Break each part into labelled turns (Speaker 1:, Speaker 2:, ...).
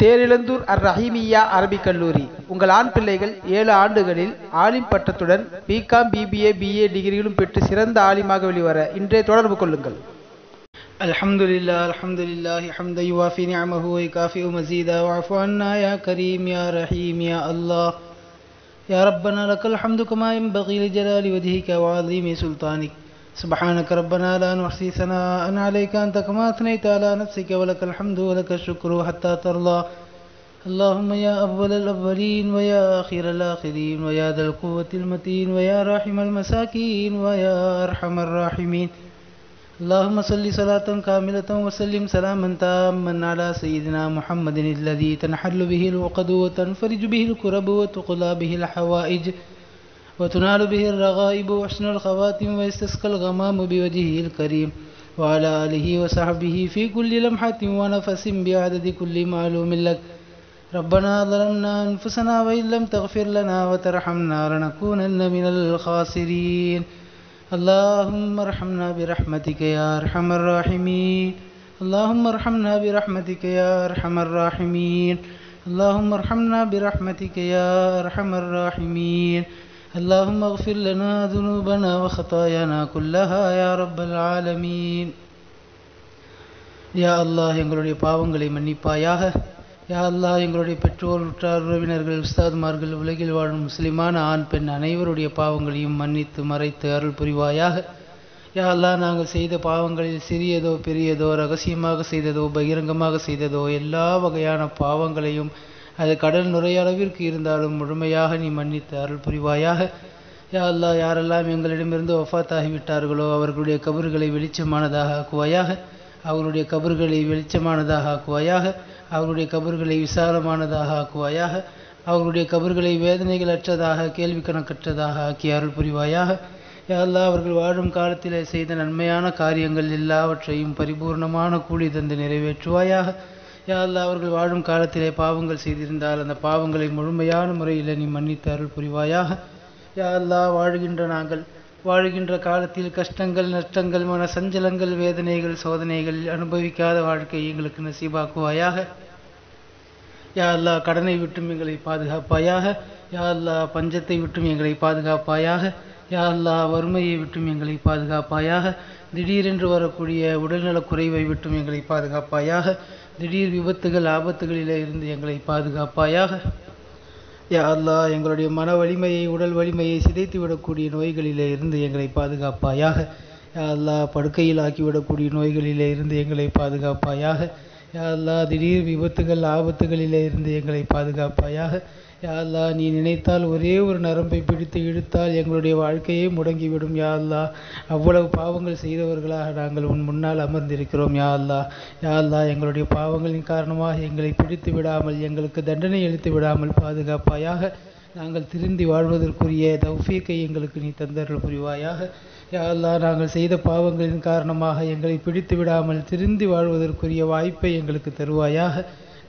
Speaker 1: தேரிழந்தூர் அர் ரஹீமியா அரபிக் கல்லூரி உங்கள் ஆண் பிள்ளைகள் ஏழு ஆண்டுகளில் ஆலிம் பட்டத்துடன் பிகாம் பிபிஏ பிஏ டிகிரிகளும் பெற்று சிறந்த ஆலிமாக வெளிவர இன்றே தொடர்பு கொள்ளுங்கள்
Speaker 2: الحمد لله الحمد لله حمدا يوافي نعمه ويكافئ مزيدا واعف عنا يا كريم يا رحيم يا الله يا ربنا لك الحمد كما ينبغي لجلال وجهك وعظيم سلطانك سبحانك ربنا لا نحصي ثناء عليك أنت كما أثنيت على نفسك ولك الحمد ولك الشكر حتى ترضى. اللهم يا أول الأولين ويا آخر الآخرين ويا ذا القوة المتين ويا راحم المساكين ويا أرحم الراحمين. اللهم صل صلاة كاملة وسلم سلاما تاما على سيدنا محمد الذي تنحل به العقد وتنفرج به الكرب وتقلى به الحوائج. وتنال به الرغائب وحسن الخواتم ويستسقى الغمام بوجهه الكريم وعلى آله وصحبه في كل لمحة ونفس بعدد كل معلوم لك. ربنا ظلمنا أنفسنا وإن لم تغفر لنا وترحمنا لنكونن من الخاسرين. اللهم ارحمنا برحمتك يا أرحم الراحمين. اللهم ارحمنا برحمتك يا أرحم الراحمين. اللهم ارحمنا برحمتك يا أرحم الراحمين. اللهم اغفر لنا ذنوبنا وخطايانا كلها يا رب العالمين யா அல்லாஹ் எங்களுடைய பாவங்களை மன்னிப்பாயாக யா அல்லாஹ் எங்களுடைய பெற்றோர் உற்றார் உறவினர்கள் உஸ்தாதுமார்கள் உலகில் வாழும் முஸ்லிமான ஆண் பெண் அனைவருடைய பாவங்களையும் மன்னித்து மறைத்து அருள் புரிவாயாக யா அல்லாஹ் நாங்கள் செய்த பாவங்களில் சிறியதோ பெரியதோ ரகசியமாக செய்ததோ பகிரங்கமாக செய்ததோ எல்லா வகையான பாவங்களையும் அது கடல் நுரையளவிற்கு இருந்தாலும் முழுமையாக நீ மன்னித்து அருள் புரிவாயாக. யா அல்லா யாரெல்லாம் எங்களிடமிருந்து ஒஃபாத்தாகிவிட்டார்களோ அவர்களுடைய கபறுகளை வெளிச்சமானதாக ஆக்குவாயாக. அவருடைய கபறுகளை வெளிச்சமானதாக ஆக்குவாயாக. அவருடைய கபறுகளை விசாலமானதாக ஆக்குவாயாக. அவருடைய கபறுகளை வேதனைகள் அற்றதாக கேள்வி கணக்கற்றதாக ஆக்கி அருள் புரிவாயாக. யா அவர்கள் வாழும் காலத்திலே செய்த நன்மையான காரியங்கள் எல்லாவற்றையும் பரிபூர்ணமான கூலி தந்து நிறைவேற்றுவாயாக. யா அவர்கள் வாழும் காலத்திலே பாவங்கள் செய்திருந்தால் அந்த பாவங்களை முழுமையான முறையில் நீ மன்னித்து அருள் புரிவாயாக. யாழ்லா வாழ்கின்ற நாங்கள் வாழ்கின்ற காலத்தில் கஷ்டங்கள் நஷ்டங்கள் மன சஞ்சலங்கள் வேதனைகள் சோதனைகள் அனுபவிக்காத வாழ்க்கை எங்களுக்கு நசீபாக்குவாயாக. யா கடனை விட்டும் எங்களை பாதுகாப்பாயாக. யா பஞ்சத்தை விட்டும் எங்களை பாதுகாப்பாயாக. யா வறுமையை விட்டும் எங்களை பாதுகாப்பாயாக. திடீரென்று வரக்கூடிய உடல்நலக் குறைவை விட்டும் எங்களை பாதுகாப்பாயாக. திடீர் விபத்துகள் ஆபத்துகளில் இருந்து எங்களை பாதுகாப்பாயாக. யா எங்களுடைய மன வலிமையை உடல் வலிமையை சிதைத்து விடக்கூடிய நோய்களிலே இருந்து எங்களை பாதுகாப்பாயாக. யா அல்லாஹ் படுக்கையில் ஆக்கிவிடக்கூடிய நோய்களிலே இருந்து எங்களை பாதுகாப்பாயாக. யா திடீர் விபத்துகள் ஆபத்துகளிலே இருந்து எங்களை பாதுகாப்பாயாக. யாழ்லா நீ நினைத்தால் ஒரே ஒரு நரம்பை பிடித்து இழுத்தால் எங்களுடைய வாழ்க்கையே முடங்கிவிடும் யாழ்லா அவ்வளவு பாவங்கள் செய்தவர்களாக நாங்கள் உன் முன்னால் அமர்ந்திருக்கிறோம் யாழ்லா யாழ்லா எங்களுடைய பாவங்களின் காரணமாக எங்களை பிடித்து விடாமல் எங்களுக்கு தண்டனை அளித்து விடாமல் பாதுகாப்பாயாக நாங்கள் திருந்தி வாழ்வதற்குரிய தௌஃபீக்கை எங்களுக்கு நீ தந்தர்கள் புரிவாயாக. யாழ்லா நாங்கள் செய்த பாவங்களின் காரணமாக எங்களை பிடித்து விடாமல் திருந்தி வாழ்வதற்குரிய வாய்ப்பை எங்களுக்கு தருவாயாக.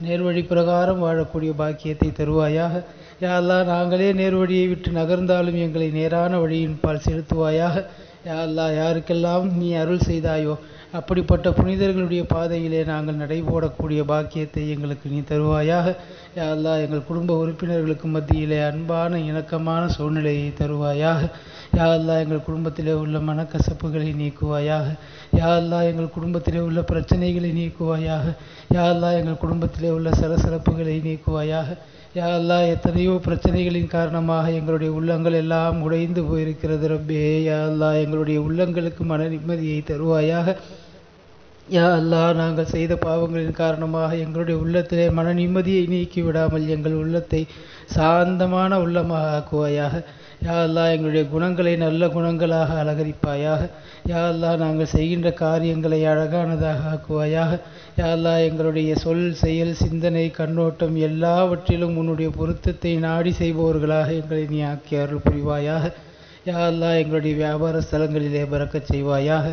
Speaker 2: நேர்வழி பிரகாரம் வாழக்கூடிய பாக்கியத்தை தருவாயாக. யா நாங்களே நேர்வழியை விட்டு நகர்ந்தாலும் எங்களை நேரான வழியின் பால் செலுத்துவாயாக. யா யாருக்கெல்லாம் நீ அருள் செய்தாயோ அப்படிப்பட்ட புனிதர்களுடைய பாதையிலே நாங்கள் நடைபோடக்கூடிய பாக்கியத்தை எங்களுக்கு நீ தருவாயாக. யா எங்கள் குடும்ப உறுப்பினர்களுக்கு மத்தியிலே அன்பான இணக்கமான சூழ்நிலையை தருவாயாக. யா எங்கள் குடும்பத்திலே உள்ள மனக்கசப்புகளை நீக்குவாயாக. யா எங்கள் குடும்பத்திலே உள்ள பிரச்சனைகளை நீக்குவாயாக. யா எங்கள் குடும்பத்திலே உள்ள சலசலப்புகளை நீக்குவாயாக. யா அல்லா எத்தனையோ பிரச்சனைகளின் காரணமாக எங்களுடைய உள்ளங்கள் எல்லாம் உடைந்து போயிருக்கிறது ரப்பே. யா அல்லா எங்களுடைய உள்ளங்களுக்கு மன நிம்மதியை தருவாயாக. யா அல்லாஹ் நாங்கள் செய்த பாவங்களின் காரணமாக எங்களுடைய உள்ளத்திலே மன நிம்மதியை நீக்கி விடாமல் எங்கள் உள்ளத்தை சாந்தமான உள்ளமாக ஆக்குவாயாக. யா எங்களுடைய குணங்களை நல்ல குணங்களாக அலங்கரிப்பாயாக யா நாங்கள் செய்கின்ற காரியங்களை அழகானதாக ஆக்குவாயாக. யா எங்களுடைய சொல் செயல் சிந்தனை கண்ணோட்டம் எல்லாவற்றிலும் உன்னுடைய பொருத்தத்தை நாடி செய்பவர்களாக எங்களை நீ ஆக்கி அருள் புரிவாயாக. யா எங்களுடைய வியாபார ஸ்தலங்களிலே பறக்கச் செய்வாயாக.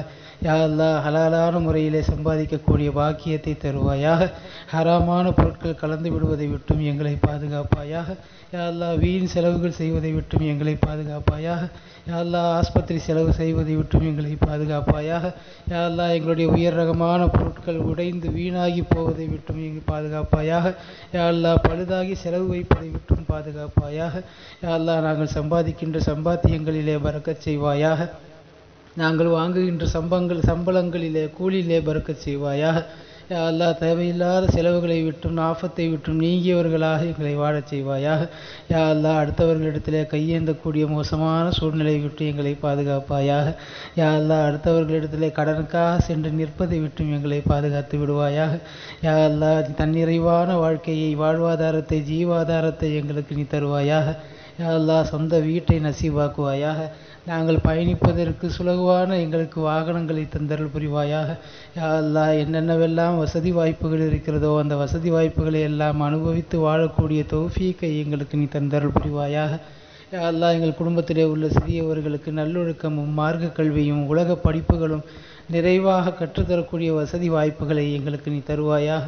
Speaker 2: யா அல்லா ஹலாலான முறையிலே சம்பாதிக்கக்கூடிய பாக்கியத்தை தருவாயாக. ஹராமான பொருட்கள் கலந்து விடுவதை விட்டும் எங்களை பாதுகாப்பாயாக. யா அல்லா வீண் செலவுகள் செய்வதை விட்டும் எங்களை பாதுகாப்பாயாக. யா அல்லா ஆஸ்பத்திரி செலவு செய்வதை விட்டும் எங்களை பாதுகாப்பாயாக. யா அல்லா எங்களுடைய உயர் ரகமான பொருட்கள் உடைந்து வீணாகி போவதை விட்டும் எங்கள் பாதுகாப்பாயாக. யா அல்லா பழுதாகி செலவு வைப்பதை விட்டும் பாதுகாப்பாயாக. யா அல்லா நாங்கள் சம்பாதிக்கின்ற சம்பாத்தியங்களிலே பறக்கச் செய்வாயாக. நாங்கள் வாங்குகின்ற சம்பங்கள் சம்பளங்களிலே கூலியிலே பறக்கச் செய்வாயாக யா அல்லாஹ் தேவையில்லாத செலவுகளை விட்டும் ஆபத்தை விட்டும் நீங்கியவர்களாக எங்களை வாழச் செய்வாயாக யா அல்லா அடுத்தவர்களிடத்திலே கையேந்தக்கூடிய மோசமான சூழ்நிலை விட்டு எங்களை பாதுகாப்பாயாக யா அல்லா அடுத்தவர்களிடத்திலே கடனுக்காக சென்று நிற்பதை விட்டும் எங்களை பாதுகாத்து விடுவாயாக யா அல்லா தன்னிறைவான வாழ்க்கையை வாழ்வாதாரத்தை ஜீவாதாரத்தை எங்களுக்கு நீ தருவாயாக? யா அல்லா சொந்த வீட்டை நசீவாக்குவாயாக நாங்கள் பயணிப்பதற்கு சுலகுவான எங்களுக்கு வாகனங்களை தந்தருள் புரிவாயாக. எல்லா என்னென்னவெல்லாம் வசதி வாய்ப்புகள் இருக்கிறதோ அந்த வசதி வாய்ப்புகளை எல்லாம் அனுபவித்து வாழக்கூடிய தௌஃபீக்கை எங்களுக்கு நீ தந்தருள் புரிவாயாக. எல்லா எங்கள் குடும்பத்திலே உள்ள சிறியவர்களுக்கு நல்லொழுக்கமும் மார்க்க கல்வியும் உலக படிப்புகளும் நிறைவாக கற்றுத்தரக்கூடிய வசதி வாய்ப்புகளை எங்களுக்கு நீ தருவாயாக.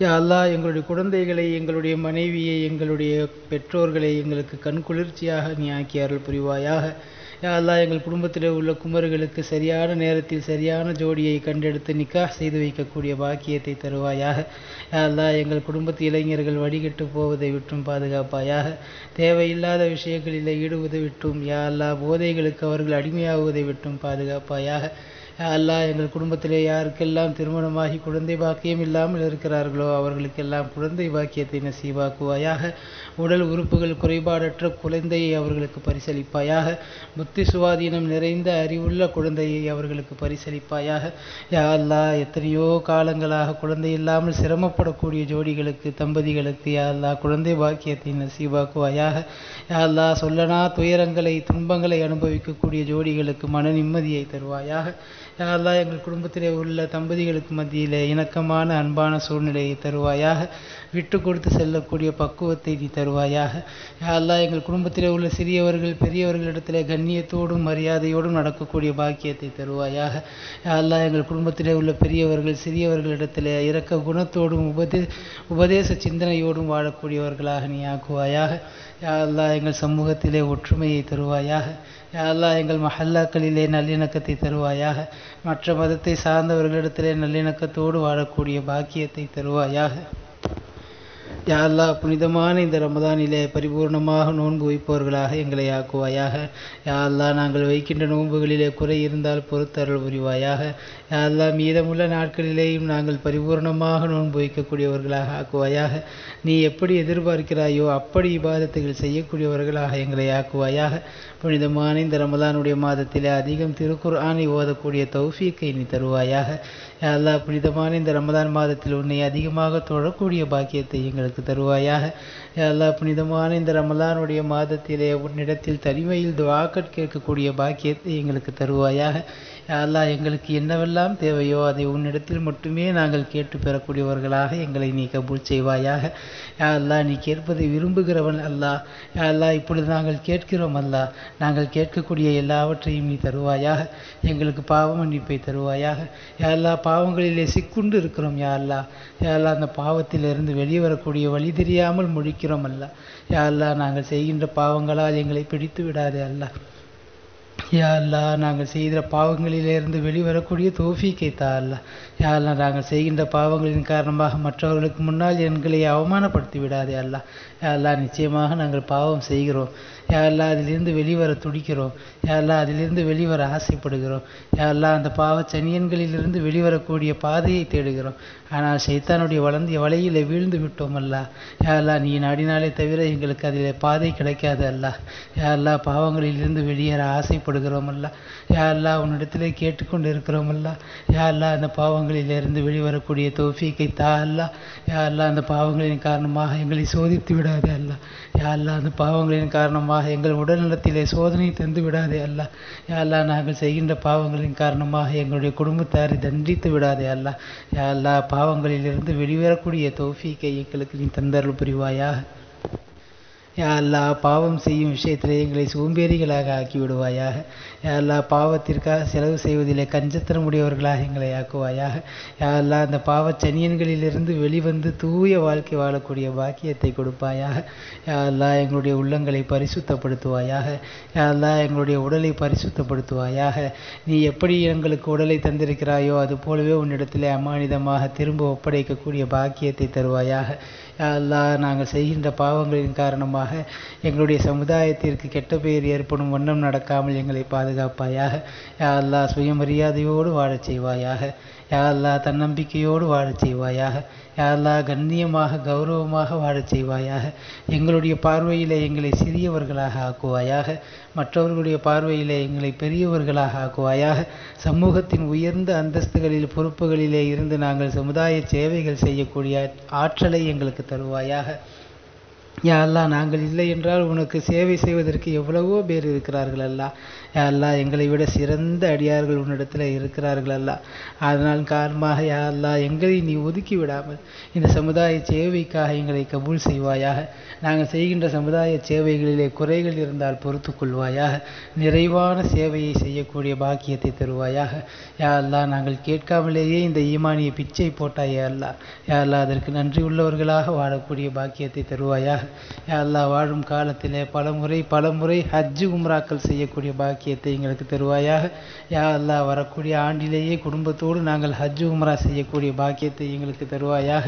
Speaker 2: யா எங்களுடைய குழந்தைகளை எங்களுடைய மனைவியை எங்களுடைய பெற்றோர்களை எங்களுக்கு கண்குளிர்ச்சியாக நீ ஆக்கி அருள் புரிவாயாக. யா எங்கள் குடும்பத்தில் உள்ள குமர்களுக்கு சரியான நேரத்தில் சரியான ஜோடியை கண்டெடுத்து நிக்கா செய்து வைக்கக்கூடிய பாக்கியத்தை தருவாயாக. யா அல்லா எங்கள் குடும்பத்து இளைஞர்கள் வடிகட்டு போவதை விட்டும் பாதுகாப்பாயாக. தேவையில்லாத விஷயங்களில் ஈடுவதை விட்டும் யா போதைகளுக்கு அவர்கள் அடிமையாகுவதை விட்டும் பாதுகாப்பாயாக. அல்லாஹ் எங்கள் குடும்பத்திலே யாருக்கெல்லாம் திருமணமாகி குழந்தை பாக்கியம் இல்லாமல் இருக்கிறார்களோ அவர்களுக்கெல்லாம் குழந்தை பாக்கியத்தை நசீவாக்குவாயாக. உடல் உறுப்புகள் குறைபாடற்ற குழந்தையை அவர்களுக்கு பரிசளிப்பாயாக. புத்தி சுவாதீனம் நிறைந்த அறிவுள்ள குழந்தையை அவர்களுக்கு பரிசளிப்பாயாக. யா அல்லா எத்தனையோ காலங்களாக குழந்தை இல்லாமல் சிரமப்படக்கூடிய ஜோடிகளுக்கு தம்பதிகளுக்கு யா அல்லா குழந்தை பாக்கியத்தை நசீவாக்குவாயாக. யா அல்லா சொல்லனா துயரங்களை துன்பங்களை அனுபவிக்கக்கூடிய ஜோடிகளுக்கு மன நிம்மதியை தருவாயாக. யாரெல்லாம் எங்கள் குடும்பத்திலே உள்ள தம்பதிகளுக்கு மத்தியில் இணக்கமான அன்பான சூழ்நிலையை தருவாயாக. விட்டு கொடுத்து செல்லக்கூடிய பக்குவத்தை நீ தருவாயாக. யாரெல்லாம் எங்கள் குடும்பத்திலே உள்ள சிறியவர்கள் பெரியவர்களிடத்திலே கண்ணியத்தோடும் மரியாதையோடும் நடக்கக்கூடிய பாக்கியத்தை தருவாயாக. யாரெல்லாம் எங்கள் குடும்பத்திலே உள்ள பெரியவர்கள் சிறியவர்களிடத்திலே இரக்க குணத்தோடும் உபதே உபதேச சிந்தனையோடும் வாழக்கூடியவர்களாக நீ ஆக்குவாயாக. யா எங்கள் சமூகத்திலே ஒற்றுமையை தருவாயாக. யா எங்கள் மஹல்லாக்களிலே நல்லிணக்கத்தை தருவாயாக. மற்ற மதத்தை சார்ந்தவர்களிடத்திலே நல்லிணக்கத்தோடு வாழக்கூடிய பாக்கியத்தை தருவாயாக. யாழ்லா புனிதமான இந்த ரமதானிலே பரிபூர்ணமாக நோன்பு வைப்பவர்களாக எங்களை ஆக்குவாயாக. யாழ்லா நாங்கள் வைக்கின்ற நோன்புகளிலே குறை இருந்தால் பொறுத்தருள் புரிவாயாக. யாழ்லா மீதமுள்ள நாட்களிலேயும் நாங்கள் பரிபூர்ணமாக நோன்பு வைக்கக்கூடியவர்களாக ஆக்குவாயாக. நீ எப்படி எதிர்பார்க்கிறாயோ அப்படி இபாதத்துகள் செய்யக்கூடியவர்களாக எங்களை ஆக்குவாயாக. புனிதமான இந்த ரமதானுடைய மாதத்திலே அதிகம் திருக்குர்ஆனை ஓதக்கூடிய தௌஃபீக்கை நீ தருவாயாக. அல்லாஹ் புனிதமான இந்த ரமதான் மாதத்தில் உன்னை அதிகமாக தொழக்கூடிய பாக்கியத்தை எங்களுக்கு தருவாயாக. யா அல்லாஹ் புனிதமான இந்த ரமதானுடைய மாதத்திலே உன்னிடத்தில் தனிமையில் துவாக்கட் கேட்கக்கூடிய பாக்கியத்தை எங்களுக்கு தருவாயாக. அல்லாஹ் எங்களுக்கு என்னவெல்லாம் தேவையோ அதை உன்னிடத்தில் மட்டுமே நாங்கள் கேட்டு பெறக்கூடியவர்களாக எங்களை நீ கபூல் செய்வாயாக. யா அல்லாஹ் நீ கேட்பதை விரும்புகிறவன் அல்லா. யா அல்லாஹ் இப்பொழுது நாங்கள் கேட்கிறோம் அல்லா. நாங்கள் கேட்கக்கூடிய எல்லாவற்றையும் நீ தருவாயாக. எங்களுக்கு பாவ மன்னிப்பை தருவாயாக. யா அல்லாஹ் பாவங்களிலே சிக்குண்டு இருக்கிறோம் யா அல்லாஹ் யா அந்த பாவத்திலிருந்து வெளியே வரக்கூடிய வழி தெரியாமல் முழிக்கிறோம் அல்லா. யா அல்லாஹ் நாங்கள் செய்கின்ற பாவங்களால் எங்களை பிடித்து விடாதே அல்லாஹ் யா நாங்கள் செய்கிற பாவங்களிலிருந்து வெளிவரக்கூடிய தோஃபிக்கை தா அல்லாஹ் யா நாங்கள் செய்கின்ற பாவங்களின் காரணமாக மற்றவர்களுக்கு முன்னால் எங்களை அவமானப்படுத்தி விடாதே அல்லாஹ் யா நிச்சயமாக நாங்கள் பாவம் செய்கிறோம். யா அல்லாஹ் அதிலிருந்து வெளிவர துடிக்கிறோம். யா அல்லாஹ் அதிலிருந்து வெளிவர ஆசைப்படுகிறோம். யா அந்த பாவ சனியன்களிலிருந்து வெளிவரக்கூடிய பாதையை தேடுகிறோம். ஆனால் சைத்தானுடைய வளர்ந்திய வலையில் வீழ்ந்து விட்டோம் அல்லாஹ் யாரெல்லாம் நீ நாடினாலே தவிர எங்களுக்கு அதில் பாதை கிடைக்காது அல்ல. யாரெல்லாம் பாவங்களிலிருந்து வெளியேற ஆசைப்படுகிறோம் அல்ல. யாரெல்லாம் உன்னிடத்திலே கேட்டுக்கொண்டு இருக்கிறோம் அல்ல யாரெல்லாம் அந்த பாவங்களிலிருந்து வெளிவரக்கூடிய தோஃபிக்கை தா அல்ல. யாரெல்லாம் அந்த பாவங்களின் காரணமாக எங்களை சோதித்து விடாதே அல்ல. யாரெல்லாம் அந்த பாவங்களின் காரணமாக எங்கள் உடல்நலத்திலே சோதனை தந்து விடாதே அல்ல. யாரெல்லாம் நாங்கள் செய்கின்ற பாவங்களின் காரணமாக எங்களுடைய குடும்பத்தாரை தண்டித்து விடாதே அல்ல. யாரெல்லாம் பாவங்களிலிருந்து வெளிவரக்கூடிய தௌஃபீக்கை எங்களுக்கு நீ தந்தருள் புரிவாயாக. யா அல்லா பாவம் செய்யும் விஷயத்திலே எங்களை சோம்பேறிகளாக ஆக்கி விடுவாயாக எல்லா பாவத்திற்காக செலவு செய்வதிலே கஞ்சத்தனமுடையவர்களாக எங்களை ஆக்குவாயாக. எல்லாம் அந்த பாவச் சனியன்களிலிருந்து வெளிவந்து தூய வாழ்க்கை வாழக்கூடிய பாக்கியத்தை கொடுப்பாயாக. யா எங்களுடைய உள்ளங்களை பரிசுத்தப்படுத்துவாயாக. யா எங்களுடைய உடலை பரிசுத்தப்படுத்துவாயாக. நீ எப்படி எங்களுக்கு உடலை தந்திருக்கிறாயோ அது போலவே உன்னிடத்திலே அமானிதமாக திரும்ப ஒப்படைக்கக்கூடிய பாக்கியத்தை தருவாயாக. எல்லாம் நாங்கள் செய்கின்ற பாவங்களின் காரணமாக எங்களுடைய சமுதாயத்திற்கு கெட்ட பெயர் ஏற்படும் வண்ணம் நடக்காமல் எங்களை பாதுகாப்பாயாக. யா அல்லாஹ் சுயமரியாதையோடு வாழச் செய்வாயாக. யா அல்லா தன்னம்பிக்கையோடு வாழச் செய்வாயாக. யா அல்லா கண்ணியமாக கௌரவமாக வாழச் செய்வாயாக. எங்களுடைய பார்வையிலே எங்களை சிறியவர்களாக ஆக்குவாயாக. மற்றவர்களுடைய பார்வையிலே எங்களை பெரியவர்களாக ஆக்குவாயாக. சமூகத்தின் உயர்ந்த அந்தஸ்துகளில் பொறுப்புகளிலே இருந்து நாங்கள் சமுதாய சேவைகள் செய்யக்கூடிய ஆற்றலை எங்களுக்கு தருவாயாக. யா அல்லாஹ் நாங்கள் இல்லை என்றால் உனக்கு சேவை செய்வதற்கு எவ்வளவோ பேர் இருக்கிறார்கள் அல்லா. யா அல்லாஹ் எங்களை விட சிறந்த அடியார்கள் உன்னிடத்தில் இருக்கிறார்கள் அல்லா அதனால் காரணமாக யா அல்லாஹ் எங்களை நீ ஒதுக்கி விடாமல் இந்த சமுதாய சேவைக்காக எங்களை கபூல் செய்வாயாக. நாங்கள் செய்கின்ற சமுதாய சேவைகளிலே குறைகள் இருந்தால் பொறுத்து கொள்வாயாக. நிறைவான சேவையை செய்யக்கூடிய பாக்கியத்தை தருவாயாக. யா அல்லாஹ் நாங்கள் கேட்காமலேயே இந்த ஈமானிய பிச்சை போட்டாயே அல்லா யா அல்லாஹ் அதற்கு நன்றி உள்ளவர்களாக வாழக்கூடிய பாக்கியத்தை தருவாயாக. யா அல்லாஹ் வாழும் காலத்திலே பல முறை பல முறை ஹஜ்ஜு உம்ராக்கள் செய்யக்கூடிய பாக்கியம் பாக்கியத்தை எங்களுக்கு தருவாயாக. யா அல்லாஹ் வரக்கூடிய ஆண்டிலேயே குடும்பத்தோடு நாங்கள் ஹஜ் உம்ரா செய்யக்கூடிய பாக்கியத்தை எங்களுக்கு தருவாயாக.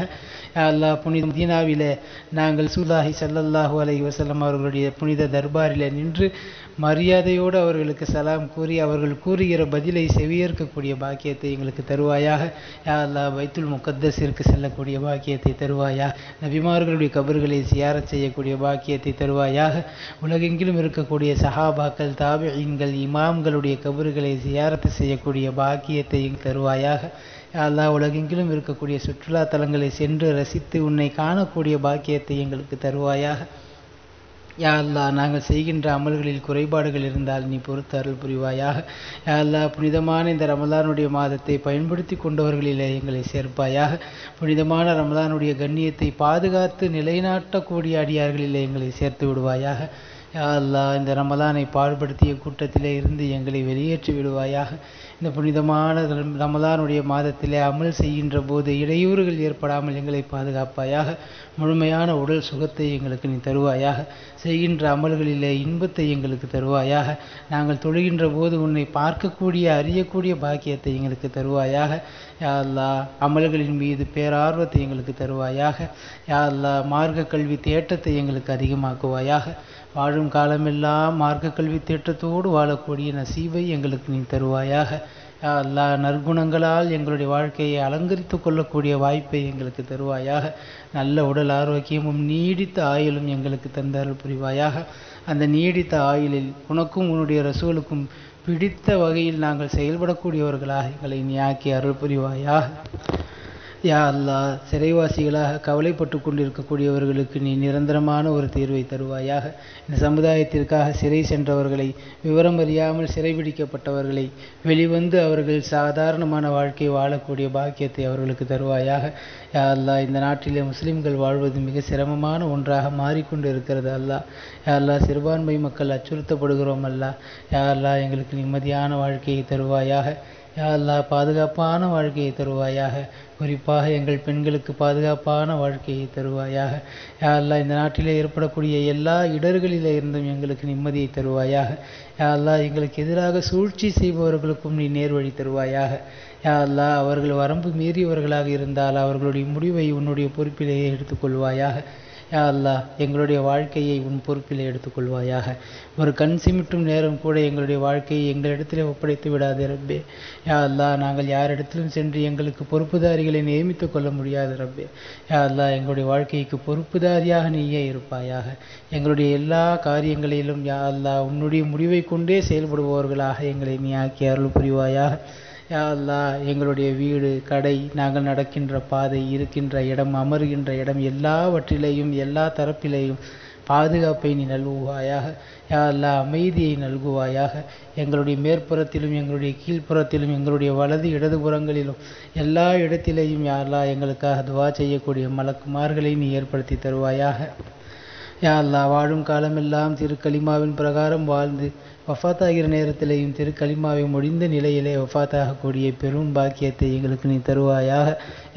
Speaker 2: யா அல்லாஹ் புனித மதீனாவில் நாங்கள் சூலாஹி ஸல்லல்லாஹு அலை வசலம் அவர்களுடைய புனித தர்பாரில் நின்று மரியாதையோடு அவர்களுக்கு சலாம் கூறி அவர்கள் கூறுகிற பதிலை செவியேற்கக்கூடிய பாக்கியத்தை எங்களுக்கு தருவாயாக. யா அல்லாஹ் வைத்துல் முகத்தஸிற்கு செல்லக்கூடிய பாக்கியத்தை தருவாயா நபிமார்களுடைய கபர்களை சியாரச் செய்யக்கூடிய பாக்கியத்தை தருவாயாக. உலகெங்கிலும் இருக்கக்கூடிய சஹாபாக்கள் எங்கள் இமாம்களுடைய கபறுகளை சியாரத்து செய்யக்கூடிய பாக்கியத்தை தருவாயாக. யா அல்லாஹ் உலகெங்கிலும் இருக்கக்கூடிய சுற்றுலா தலங்களை சென்று ரசித்து உன்னை காணக்கூடிய பாக்கியத்தை எங்களுக்கு தருவாயாக. யா நாங்கள் செய்கின்ற அமல்களில் குறைபாடுகள் இருந்தால் நீ பொறுத்து அருள் புரிவாயாக. யா புனிதமான இந்த ரமலானுடைய மாதத்தை பயன்படுத்தி கொண்டவர்களிலே எங்களை சேர்ப்பாயாக. புனிதமான ரமலானுடைய கண்ணியத்தை பாதுகாத்து நிலைநாட்டக்கூடிய அடியார்களிலே எங்களை சேர்த்து விடுவாயாக. யா அல்லாஹ் இந்த ரமலானை பாடுபடுத்திய கூட்டத்திலே இருந்து எங்களை வெளியேற்றி விடுவாயாக. இந்த புனிதமான ரம்- ரமலானுடைய மாதத்திலே அமல் செய்கின்ற போது இடையூறுகள் ஏற்படாமல் எங்களை பாதுகாப்பாயாக முழுமையான உடல் சுகத்தை எங்களுக்கு நீ தருவாயாக. செய்கின்ற அமல்களிலே இன்பத்தை எங்களுக்கு தருவாயாக. நாங்கள் தொழுகின்ற போது உன்னை பார்க்கக்கூடிய அறியக்கூடிய பாக்கியத்தை எங்களுக்கு தருவாயாக. யா அல்லா அமல்களின் மீது பேரார்வத்தை எங்களுக்கு தருவாயாக. யா அல்லா மார்க்க கல்வி தேட்டத்தை எங்களுக்கு அதிகமாக்குவாயாக. வாழும் காலமெல்லாம் மார்க்க கல்வி திட்டத்தோடு வாழக்கூடிய நசீவை எங்களுக்கு நீ தருவாயாக. எல்லா நற்குணங்களால் எங்களுடைய வாழ்க்கையை அலங்கரித்து கொள்ளக்கூடிய வாய்ப்பை எங்களுக்கு தருவாயாக. நல்ல உடல் ஆரோக்கியமும் நீடித்த ஆயுளும் எங்களுக்கு தந்தார்கள் புரிவாயாக. அந்த நீடித்த ஆயுளில் உனக்கும் உன்னுடைய ரசூலுக்கும் பிடித்த வகையில் நாங்கள் செயல்படக்கூடியவர்களாக எங்களை நீ ஆக்கி அருள் புரிவாயாக. யா அல்லா சிறைவாசிகளாக கவலைப்பட்டு கொண்டிருக்கக்கூடியவர்களுக்கு நீ நிரந்தரமான ஒரு தீர்வை தருவாயாக. இந்த சமுதாயத்திற்காக சிறை சென்றவர்களை விவரம் அறியாமல் சிறைபிடிக்கப்பட்டவர்களை வெளிவந்து அவர்கள் சாதாரணமான வாழ்க்கை வாழக்கூடிய பாக்கியத்தை அவர்களுக்கு தருவாயாக. யா அல்லாஹ் இந்த நாட்டிலே முஸ்லிம்கள் வாழ்வது மிக சிரமமான ஒன்றாக மாறிக்கொண்டு இருக்கிறது அல்லா. யா அல்லா சிறுபான்மை மக்கள் அச்சுறுத்தப்படுகிறோம் அல்லா. யா அல்லா எங்களுக்கு நிம்மதியான வாழ்க்கையை தருவாயாக. யா அல்லாஹ் பாதுகாப்பான வாழ்க்கையை தருவாயாக. குறிப்பாக எங்கள் பெண்களுக்கு பாதுகாப்பான வாழ்க்கையை தருவாயாக. யா இந்த நாட்டிலே ஏற்படக்கூடிய எல்லா இடர்களில் இருந்தும் எங்களுக்கு நிம்மதியை தருவாயாக. யா எங்களுக்கு எதிராக சூழ்ச்சி செய்பவர்களுக்கும் நீ நேர்வழி தருவாயாக. யா அவர்கள் வரம்பு மீறியவர்களாக இருந்தால் அவர்களுடைய முடிவை உன்னுடைய பொறுப்பிலேயே எடுத்துக்கொள்வாயாக. யா அல்லாஹ் எங்களுடைய வாழ்க்கையை உன் பொறுப்பிலே எடுத்துக்கொள்வாயாக. ஒரு கண் சிமிட்டும் நேரம் கூட எங்களுடைய வாழ்க்கையை எங்களிடத்திலே ஒப்படைத்து விடாதே ரப்பே. யா அல்லா நாங்கள் யாரிடத்திலும் சென்று எங்களுக்கு பொறுப்புதாரிகளை நியமித்துக் கொள்ள முடியாது ரப்பே. யா அல்லா எங்களுடைய வாழ்க்கைக்கு பொறுப்புதாரியாக நீயே இருப்பாயாக. எங்களுடைய எல்லா காரியங்களிலும் யா அல்லா உன்னுடைய முடிவை கொண்டே செயல்படுபவர்களாக எங்களை நீ ஆக்கி அருள் புரிவாயாக. யாழ்லா எங்களுடைய வீடு கடை நாங்கள் நடக்கின்ற பாதை இருக்கின்ற இடம் அமருகின்ற இடம் எல்லாவற்றிலேயும் எல்லா தரப்பிலேயும் பாதுகாப்பை நீ நல்குவாயாக. யா அமைதியை நல்குவாயாக. எங்களுடைய மேற்புறத்திலும் எங்களுடைய கீழ்ப்புறத்திலும் எங்களுடைய வலது இடதுபுறங்களிலும் எல்லா இடத்திலேயும் யா எங்களுக்காக துவா செய்யக்கூடிய மலக்குமார்களை நீ ஏற்படுத்தி தருவாயாக. யா அல்லா வாழும் காலமெல்லாம் திரு பிரகாரம் வாழ்ந்து வஃபாத்தாகிற நேரத்திலேயும் திரு கலிமாவை முடிந்த நிலையிலே வஃபாத்தாகக்கூடிய பெரும் பாக்கியத்தை எங்களுக்கு நீ தருவாயாக.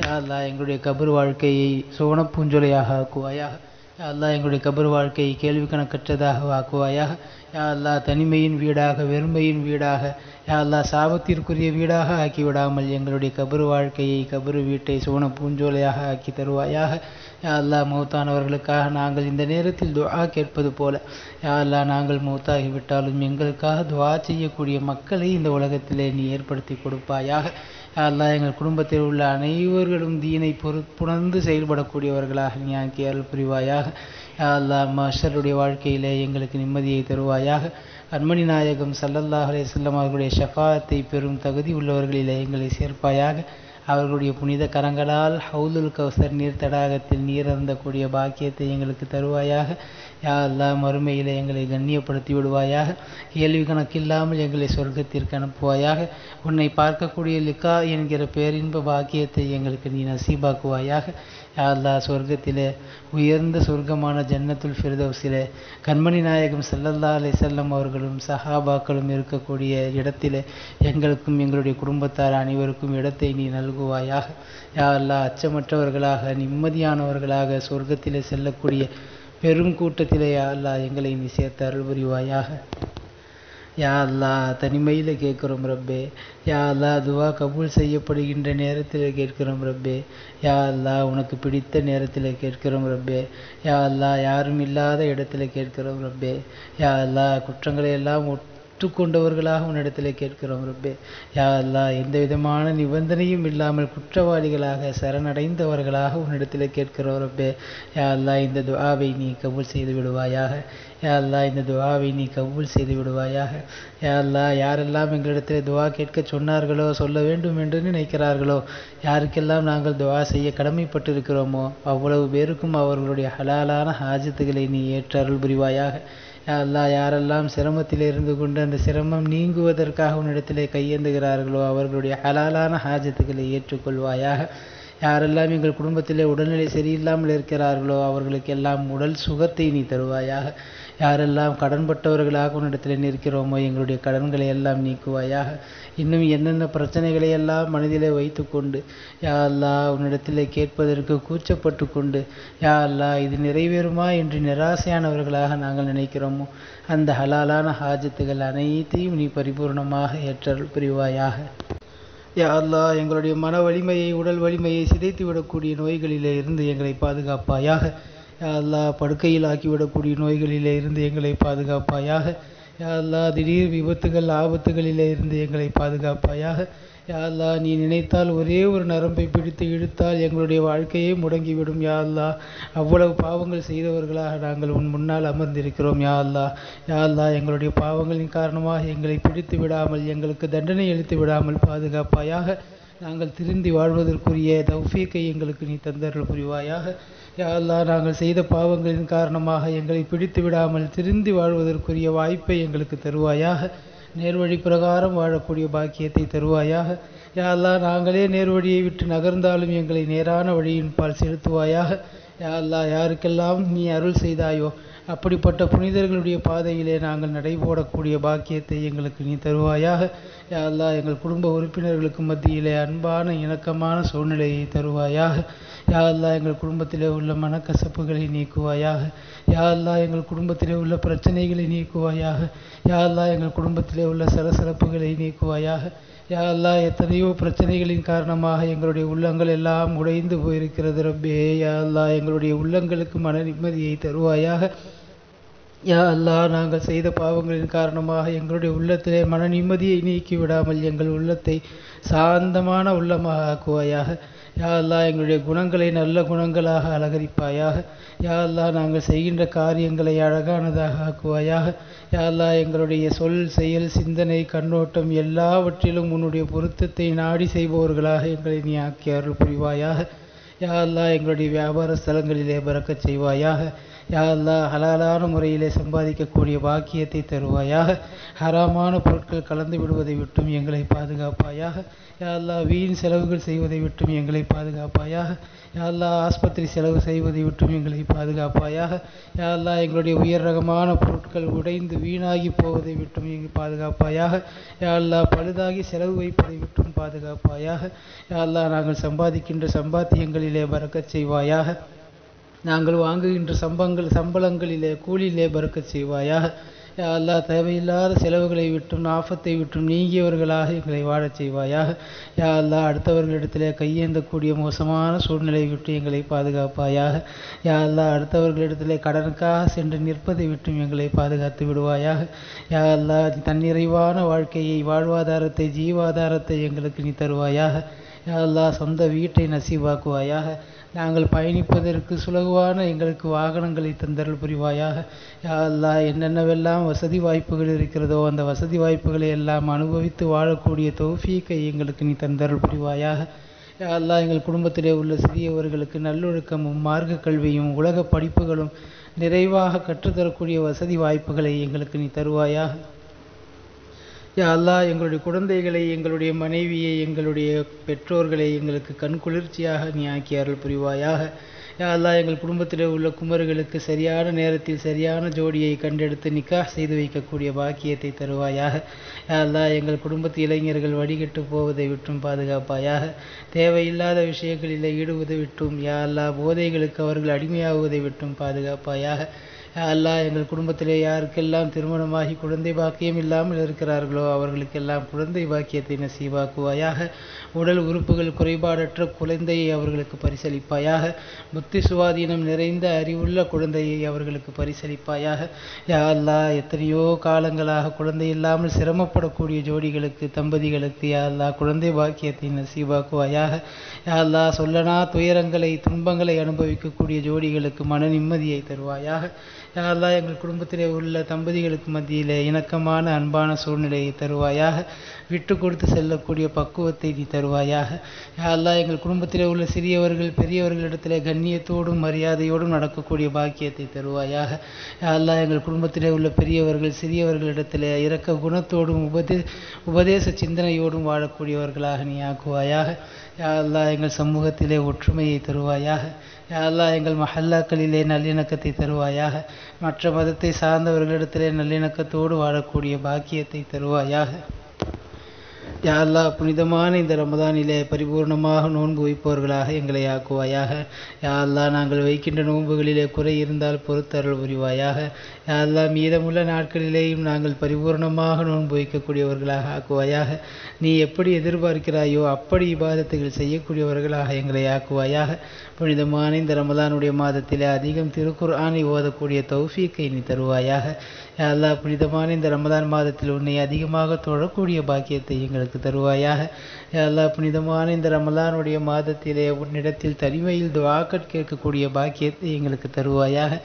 Speaker 2: யா எங்களுடைய கபர் வாழ்க்கையை சுவனப்பூஞ்சொலையாக பூஞ்சொலையாக ஆக்குவாயாக. யா எங்களுடைய கபர் வாழ்க்கையை கேள்வி கணக்கற்றதாக ஆக்குவாயாக. யா அல்லா தனிமையின் வீடாக வெறுமையின் வீடாக யா அல்லா சாபத்திற்குரிய வீடாக ஆக்கி விடாமல் எங்களுடைய கபரு வாழ்க்கையை கபரு வீட்டை சுவன பூஞ்சோலையாக ஆக்கி தருவாயாக. யா அல்லா மௌத்தானவர்களுக்காக நாங்கள் இந்த நேரத்தில் துவா கேட்பது போல. யா அல்லா நாங்கள் மௌத்தாகிவிட்டாலும் எங்களுக்காக துவா செய்யக்கூடிய மக்களை இந்த உலகத்திலே நீ ஏற்படுத்தி கொடுப்பாயாக. யா அல்லா எங்கள் குடும்பத்தில் உள்ள அனைவர்களும் தீனை பொறுப்புணர்ந்து செயல்படக்கூடியவர்களாக நீ ஆக்கி அருள் புரிவாயாக. யா அல்லா மஷருடைய வாழ்க்கையிலே எங்களுக்கு நிம்மதியை தருவாயாக. கண்மணி நாயகம் சல்லல்லாஹ் செல்லம் அவர்களுடைய ஷஃபாத்தை பெறும் தகுதி உள்ளவர்களிலே எங்களை சேர்ப்பாயாக. அவர்களுடைய புனித கரங்களால் ஹவுலுல் கௌசர் நீர் தடாகத்தில் நீர் அருந்தக்கூடிய பாக்கியத்தை எங்களுக்கு தருவாயாக. யா அல்லா மறுமையில் எங்களை கண்ணியப்படுத்தி விடுவாயாக. கேள்வி கணக்கில்லாமல் எங்களை சொர்க்கத்திற்கு அனுப்புவாயாக. உன்னை பார்க்கக்கூடிய லிக்கா என்கிற பேரின்ப பாக்கியத்தை எங்களுக்கு நீ நசீபாக்குவாயாக. யாழ்லா சொர்க்கத்திலே உயர்ந்த சொர்க்கமான ஜன்னத்துல் ஃபிர்தௌஸிலே கண்மணி நாயகம் சல்லல்லா அலை செல்லம் அவர்களும் சஹாபாக்களும் இருக்கக்கூடிய இடத்திலே எங்களுக்கும் எங்களுடைய குடும்பத்தார் அனைவருக்கும் இடத்தை நீ நல்குவாயாக. யா அச்சமற்றவர்களாக நிம்மதியானவர்களாக சொர்க்கத்திலே செல்லக்கூடிய பெரும் கூட்டத்திலே யா அல்லா எங்களை நீ சேர்த்து அருள் புரிவாயாக யா அல்லா தனிமையில் கேட்குறோம் ரப்பே. யா அல்லா துவா கபூல் செய்யப்படுகின்ற நேரத்தில் கேட்கிறோம் ரப்பே. யா அல்லா உனக்கு பிடித்த நேரத்தில் கேட்கிறோம் ரப்பே. யா அல்லா யாரும் இல்லாத இடத்துல கேட்கிறோம் ரப்பே. யா அல்லா குற்றங்களை எல்லாம் ஒற்றுக்கொண்டவர்களாக உன்னிடத்தில் கேட்கிறோம் ரப்பே. யாரெல்லாம் எந்த விதமான நிபந்தனையும் இல்லாமல் குற்றவாளிகளாக சரணடைந்தவர்களாக உன்னிடத்தில் கேட்கிறோம் ரப்பே. யாரெல்லாம் இந்த துவாவை நீ கபூல் செய்து விடுவாயாக. யா இந்த துவாவை நீ கபூல் செய்து விடுவாயாக. யா யாரெல்லாம் எங்களிடத்தில் துவா கேட்க சொன்னார்களோ சொல்ல வேண்டும் என்று நினைக்கிறார்களோ யாருக்கெல்லாம் நாங்கள் துவா செய்ய கடமைப்பட்டிருக்கிறோமோ அவ்வளவு பேருக்கும் அவர்களுடைய ஹலாலான ஹாஜத்துகளை நீ ஏற்றருள் புரிவாயாக. அல்லா யாரெல்லாம் சிரமத்தில் இருந்து கொண்டு அந்த சிரமம் நீங்குவதற்காக உன்னிடத்திலே கையேந்துகிறார்களோ அவர்களுடைய ஹலாலான ஹாஜத்துக்களை ஏற்றுக்கொள்வாயாக. யாரெல்லாம் எங்கள் குடும்பத்திலே உடல்நிலை சரியில்லாமல் இருக்கிறார்களோ அவர்களுக்கெல்லாம் உடல் சுகத்தை நீ தருவாயாக. யாரெல்லாம் கடன்பட்டவர்களாக உன்னிடத்தில் நிற்கிறோமோ எங்களுடைய கடன்களை எல்லாம் நீக்குவாயாக. இன்னும் என்னென்ன பிரச்சனைகளை எல்லாம் மனதிலே வைத்துக்கொண்டு யா அல்லா உன்னிடத்திலே கேட்பதற்கு கூச்சப்பட்டு கொண்டு யா அல்லா இது நிறைவேறுமா என்று நிராசையானவர்களாக நாங்கள் நினைக்கிறோமோ அந்த ஹலாலான ஹாஜத்துகள் அனைத்தையும் நீ பரிபூர்ணமாக ஏற்றல் புரிவாயாக. யா அல்லா எங்களுடைய மன வலிமையை உடல் வலிமையை சிதைத்து விடக்கூடிய நோய்களிலே இருந்து எங்களை பாதுகாப்பாயாக. யா அல்லா படுக்கையில் ஆக்கிவிடக்கூடிய நோய்களிலே இருந்து எங்களை பாதுகாப்பாயாக. யா அல்லா திடீர் விபத்துகள் ஆபத்துகளிலே இருந்து எங்களை பாதுகாப்பாயாக. யா அல்லா நீ நினைத்தால் ஒரே ஒரு நரம்பை பிடித்து இழுத்தால் எங்களுடைய வாழ்க்கையே முடங்கிவிடும். யா அல்லா அவ்வளவு பாவங்கள் செய்தவர்களாக நாங்கள் உன் முன்னால் அமர்ந்திருக்கிறோம். யா அல்லா யா அல்லா எங்களுடைய பாவங்களின் காரணமாக எங்களை பிடித்து விடாமல் எங்களுக்கு தண்டனை அளித்து விடாமல் பாதுகாப்பாயாக நாங்கள் திருந்தி வாழ்வதற்குரிய தௌஃபீக்கை எங்களுக்கு நீ தந்தர்கள் புரிவாயாக. யா அல்லா நாங்கள் செய்த பாவங்களின் காரணமாக எங்களை பிடித்து விடாமல் திருந்தி வாழ்வதற்குரிய வாய்ப்பை எங்களுக்கு தருவாயாக. நேர்வழி பிரகாரம் வாழக்கூடிய பாக்கியத்தை தருவாயாக. யா அல்லா நாங்களே நேர்வழியை விட்டு நகர்ந்தாலும் எங்களை நேரான வழியின் பால் செலுத்துவாயாக. யா அல்லா யாருக்கெல்லாம் நீ அருள் செய்தாயோ அப்படிப்பட்ட புனிதர்களுடைய பாதையிலே நாங்கள் நடைபோடக்கூடிய பாக்கியத்தை எங்களுக்கு நீ தருவாயாக. யாழ்லா எங்கள் குடும்ப உறுப்பினர்களுக்கு மத்தியிலே அன்பான இணக்கமான சூழ்நிலையை தருவாயாக. யாழ்லா எங்கள் குடும்பத்திலே உள்ள மனக்கசப்புகளை நீக்குவாயாக. யாழ்லா எங்கள் குடும்பத்திலே உள்ள பிரச்சனைகளை நீக்குவாயாக. யாழ்லா எங்கள் குடும்பத்திலே உள்ள சலசலப்புகளை நீக்குவாயாக. யா அல்லா எத்தனையோ பிரச்சனைகளின் காரணமாக எங்களுடைய உள்ளங்கள் எல்லாம் உடைந்து போயிருக்கிறது ரப்பே. யா அல்லா எங்களுடைய உள்ளங்களுக்கு மன நிம்மதியை தருவாயாக. யா அல்லா நாங்கள் செய்த பாவங்களின் காரணமாக எங்களுடைய உள்ளத்திலே மன நிம்மதியை நீக்கி விடாமல் எங்கள் உள்ளத்தை சாந்தமான உள்ளமாக ஆக்குவாயாக. யா அல்லா எங்களுடைய குணங்களை நல்ல குணங்களாக அலங்கரிப்பாயாக. யா அல்லா நாங்கள் செய்கின்ற காரியங்களை அழகானதாக ஆக்குவாயாக. யா அல்லா எங்களுடைய சொல் செயல் சிந்தனை கண்ணோட்டம் எல்லாவற்றிலும் உன்னுடைய பொருத்தத்தை நாடி செய்பவர்களாக எங்களை நீ ஆக்கி அருள் புரிவாயாக. யா அல்லா எங்களுடைய வியாபார ஸ்தலங்களிலே பறக்கச் செய்வாயாக. யா அல்லாஹ் ஹலாலான முறையிலே சம்பாதிக்கக்கூடிய பாக்கியத்தை தருவாயாக. ஹராமான பொருட்கள் கலந்து விடுவதை விட்டும் எங்களை பாதுகாப்பாயாக. யா அல்லாஹ் வீண் செலவுகள் செய்வதை விட்டும் எங்களை பாதுகாப்பாயாக. யா அல்லாஹ் ஆஸ்பத்திரி செலவு செய்வதை விட்டும் எங்களை பாதுகாப்பாயாக. யா அல்லாஹ் எங்களுடைய உயர் ரகமான பொருட்கள் உடைந்து வீணாகி போவதை விட்டும் எங்கள் பாதுகாப்பாயாக. யா பழுதாகி செலவு வைப்பதை விட்டும் பாதுகாப்பாயாக. யா அல்லாஹ் நாங்கள் சம்பாதிக்கின்ற சம்பாத்தியங்களிலே பறக்கச் செய்வாயாக. நாங்கள் வாங்குகின்ற சம்பங்கள் சம்பளங்களிலே கூலியிலே பறக்கச் செய்வாயாக யா அல்லாஹ் தேவையில்லாத செலவுகளை விட்டும் ஆபத்தை விட்டும் நீங்கியவர்களாக எங்களை வாழச் செய்வாயாக யா அல்லா அடுத்தவர்களிடத்திலே கையேந்தக்கூடிய மோசமான சூழ்நிலை விட்டு எங்களை பாதுகாப்பாயாக யா அல்லா அடுத்தவர்களிடத்திலே கடனுக்காக சென்று நிற்பதை விட்டும் எங்களை பாதுகாத்து விடுவாயாக யா அல்லா தன்னிறைவான வாழ்க்கையை வாழ்வாதாரத்தை ஜீவாதாரத்தை எங்களுக்கு நீ தருவாயாக? யா அல்லா சொந்த வீட்டை நசீவாக்குவாயாக? நாங்கள் பயணிப்பதற்கு சுலகுவான எங்களுக்கு வாகனங்களை தந்தருள் புரிவாயாக. எல்லா என்னென்னவெல்லாம் வசதி வாய்ப்புகள் இருக்கிறதோ அந்த வசதி வாய்ப்புகளை எல்லாம் அனுபவித்து வாழக்கூடிய தௌஃபீக்கை எங்களுக்கு நீ தந்தருள் புரிவாயாக. எல்லா எங்கள் குடும்பத்திலே உள்ள சிறியவர்களுக்கு நல்லொழுக்கமும் மார்க்க கல்வியும் உலக படிப்புகளும் நிறைவாக கற்றுத்தரக்கூடிய வசதி வாய்ப்புகளை எங்களுக்கு நீ தருவாயாக. யா அல்லாஹ் எங்களுடைய குழந்தைகளை எங்களுடைய மனைவியை எங்களுடைய பெற்றோர்களை எங்களுக்கு கண் குளிர்ச்சியாக நீ ஆக்கி அருள் புரிவாயாக. யா அல்லாஹ் எங்கள் குடும்பத்தில் உள்ள குமர்களுக்கு சரியான நேரத்தில் சரியான ஜோடியை கண்டெடுத்து நிக்காஹ் செய்து வைக்கக்கூடிய பாக்கியத்தை தருவாயாக. யா அல்லாஹ் எங்கள் குடும்பத்து இளைஞர்கள் வடிகட்டு போவதை விட்டும் பாதுகாப்பாயாக. தேவையில்லாத விஷயங்களில் ஈடுவதை விட்டும் யா அல்லாஹ் போதைகளுக்கு அவர்கள் அடிமையாகுவதை விட்டும் பாதுகாப்பாயாக. அல்லாஹ் எங்கள் குடும்பத்திலே யாருக்கெல்லாம் திருமணமாகி குழந்தை பாக்கியம் இல்லாமல் இருக்கிறார்களோ அவர்களுக்கெல்லாம் குழந்தை பாக்கியத்தை நசீவாக்குவாயாக. உடல் உறுப்புகள் குறைபாடற்ற குழந்தையை அவர்களுக்கு பரிசளிப்பாயாக. புத்தி சுவாதீனம் நிறைந்த அறிவுள்ள குழந்தையை அவர்களுக்கு பரிசளிப்பாயாக. யா அல்லா எத்தனையோ காலங்களாக குழந்தை இல்லாமல் சிரமப்படக்கூடிய ஜோடிகளுக்கு தம்பதிகளுக்கு யா அல்லா குழந்தை பாக்கியத்தை நசீவாக்குவாயாக. யா அல்லா சொல்லனா துயரங்களை துன்பங்களை அனுபவிக்கக்கூடிய ஜோடிகளுக்கு மன நிம்மதியை தருவாயாக. அல்லாஹ் எங்கள் குடும்பத்திலே உள்ள தம்பதிகளுக்கு மத்தியிலே இணக்கமான அன்பான சூழ்நிலையை தருவாயாக விட்டு கொடுத்து செல்லக்கூடிய பக்குவத்தை நீ தருவாயாக. யா அல்லாஹ் எங்கள் குடும்பத்திலே உள்ள சிறியவர்கள் பெரியவர்களிடத்தில் கண்ணியத்தோடும் மரியாதையோடும் நடக்கக்கூடிய பாக்கியத்தை தருவாயாக. யா அல்லாஹ் எங்கள் குடும்பத்திலே உள்ள பெரியவர்கள் சிறியவர்களிடத்தில் இரக்க குணத்தோடும் உபதே உபதேச சிந்தனையோடும் வாழக்கூடியவர்களாக நீ ஆக்குவாயாக. யா அல்லாஹ் எங்கள் சமூகத்திலே ஒற்றுமையை தருவாயாக. யா எங்கள் மஹல்லாக்களிலே நல்லிணக்கத்தை தருவாயாக. மற்ற மதத்தை சார்ந்தவர்களிடத்திலே நல்லிணக்கத்தோடு வாழக்கூடிய பாக்கியத்தை தருவாயாக. யாழ்லா புனிதமான இந்த ரமதானிலே பரிபூர்ணமாக நோன்பு வைப்பவர்களாக எங்களை ஆக்குவாயாக. யாழ்லா நாங்கள் வைக்கின்ற நோன்புகளிலே குறை இருந்தால் பொறுத்தருள் புரிவாயாக. யாழ்லா மீதமுள்ள நாட்களிலேயும் நாங்கள் பரிபூர்ணமாக நோன்பு வைக்கக்கூடியவர்களாக ஆக்குவாயாக. நீ எப்படி எதிர்பார்க்கிறாயோ அப்படி இபாதத்துகள் செய்யக்கூடியவர்களாக எங்களை ஆக்குவாயாக. புனிதமான இந்த ரமதானுடைய மாதத்திலே அதிகம் திருக்குர்ஆனை ஓதக்கூடிய தௌஃபீக்கை நீ தருவாயாக. அல்லாஹ் புனிதமான இந்த ரமதான் மாதத்தில் உன்னை அதிகமாக தொழக்கூடிய பாக்கியத்தை எங்களுக்கு தருவாயாக. அல்லாஹ் புனிதமான இந்த ரமதானுடைய மாதத்திலே உன்னிடத்தில் தனிமையில் துவாக்கட் கேட்கக்கூடிய பாக்கியத்தை எங்களுக்கு தருவாயாக.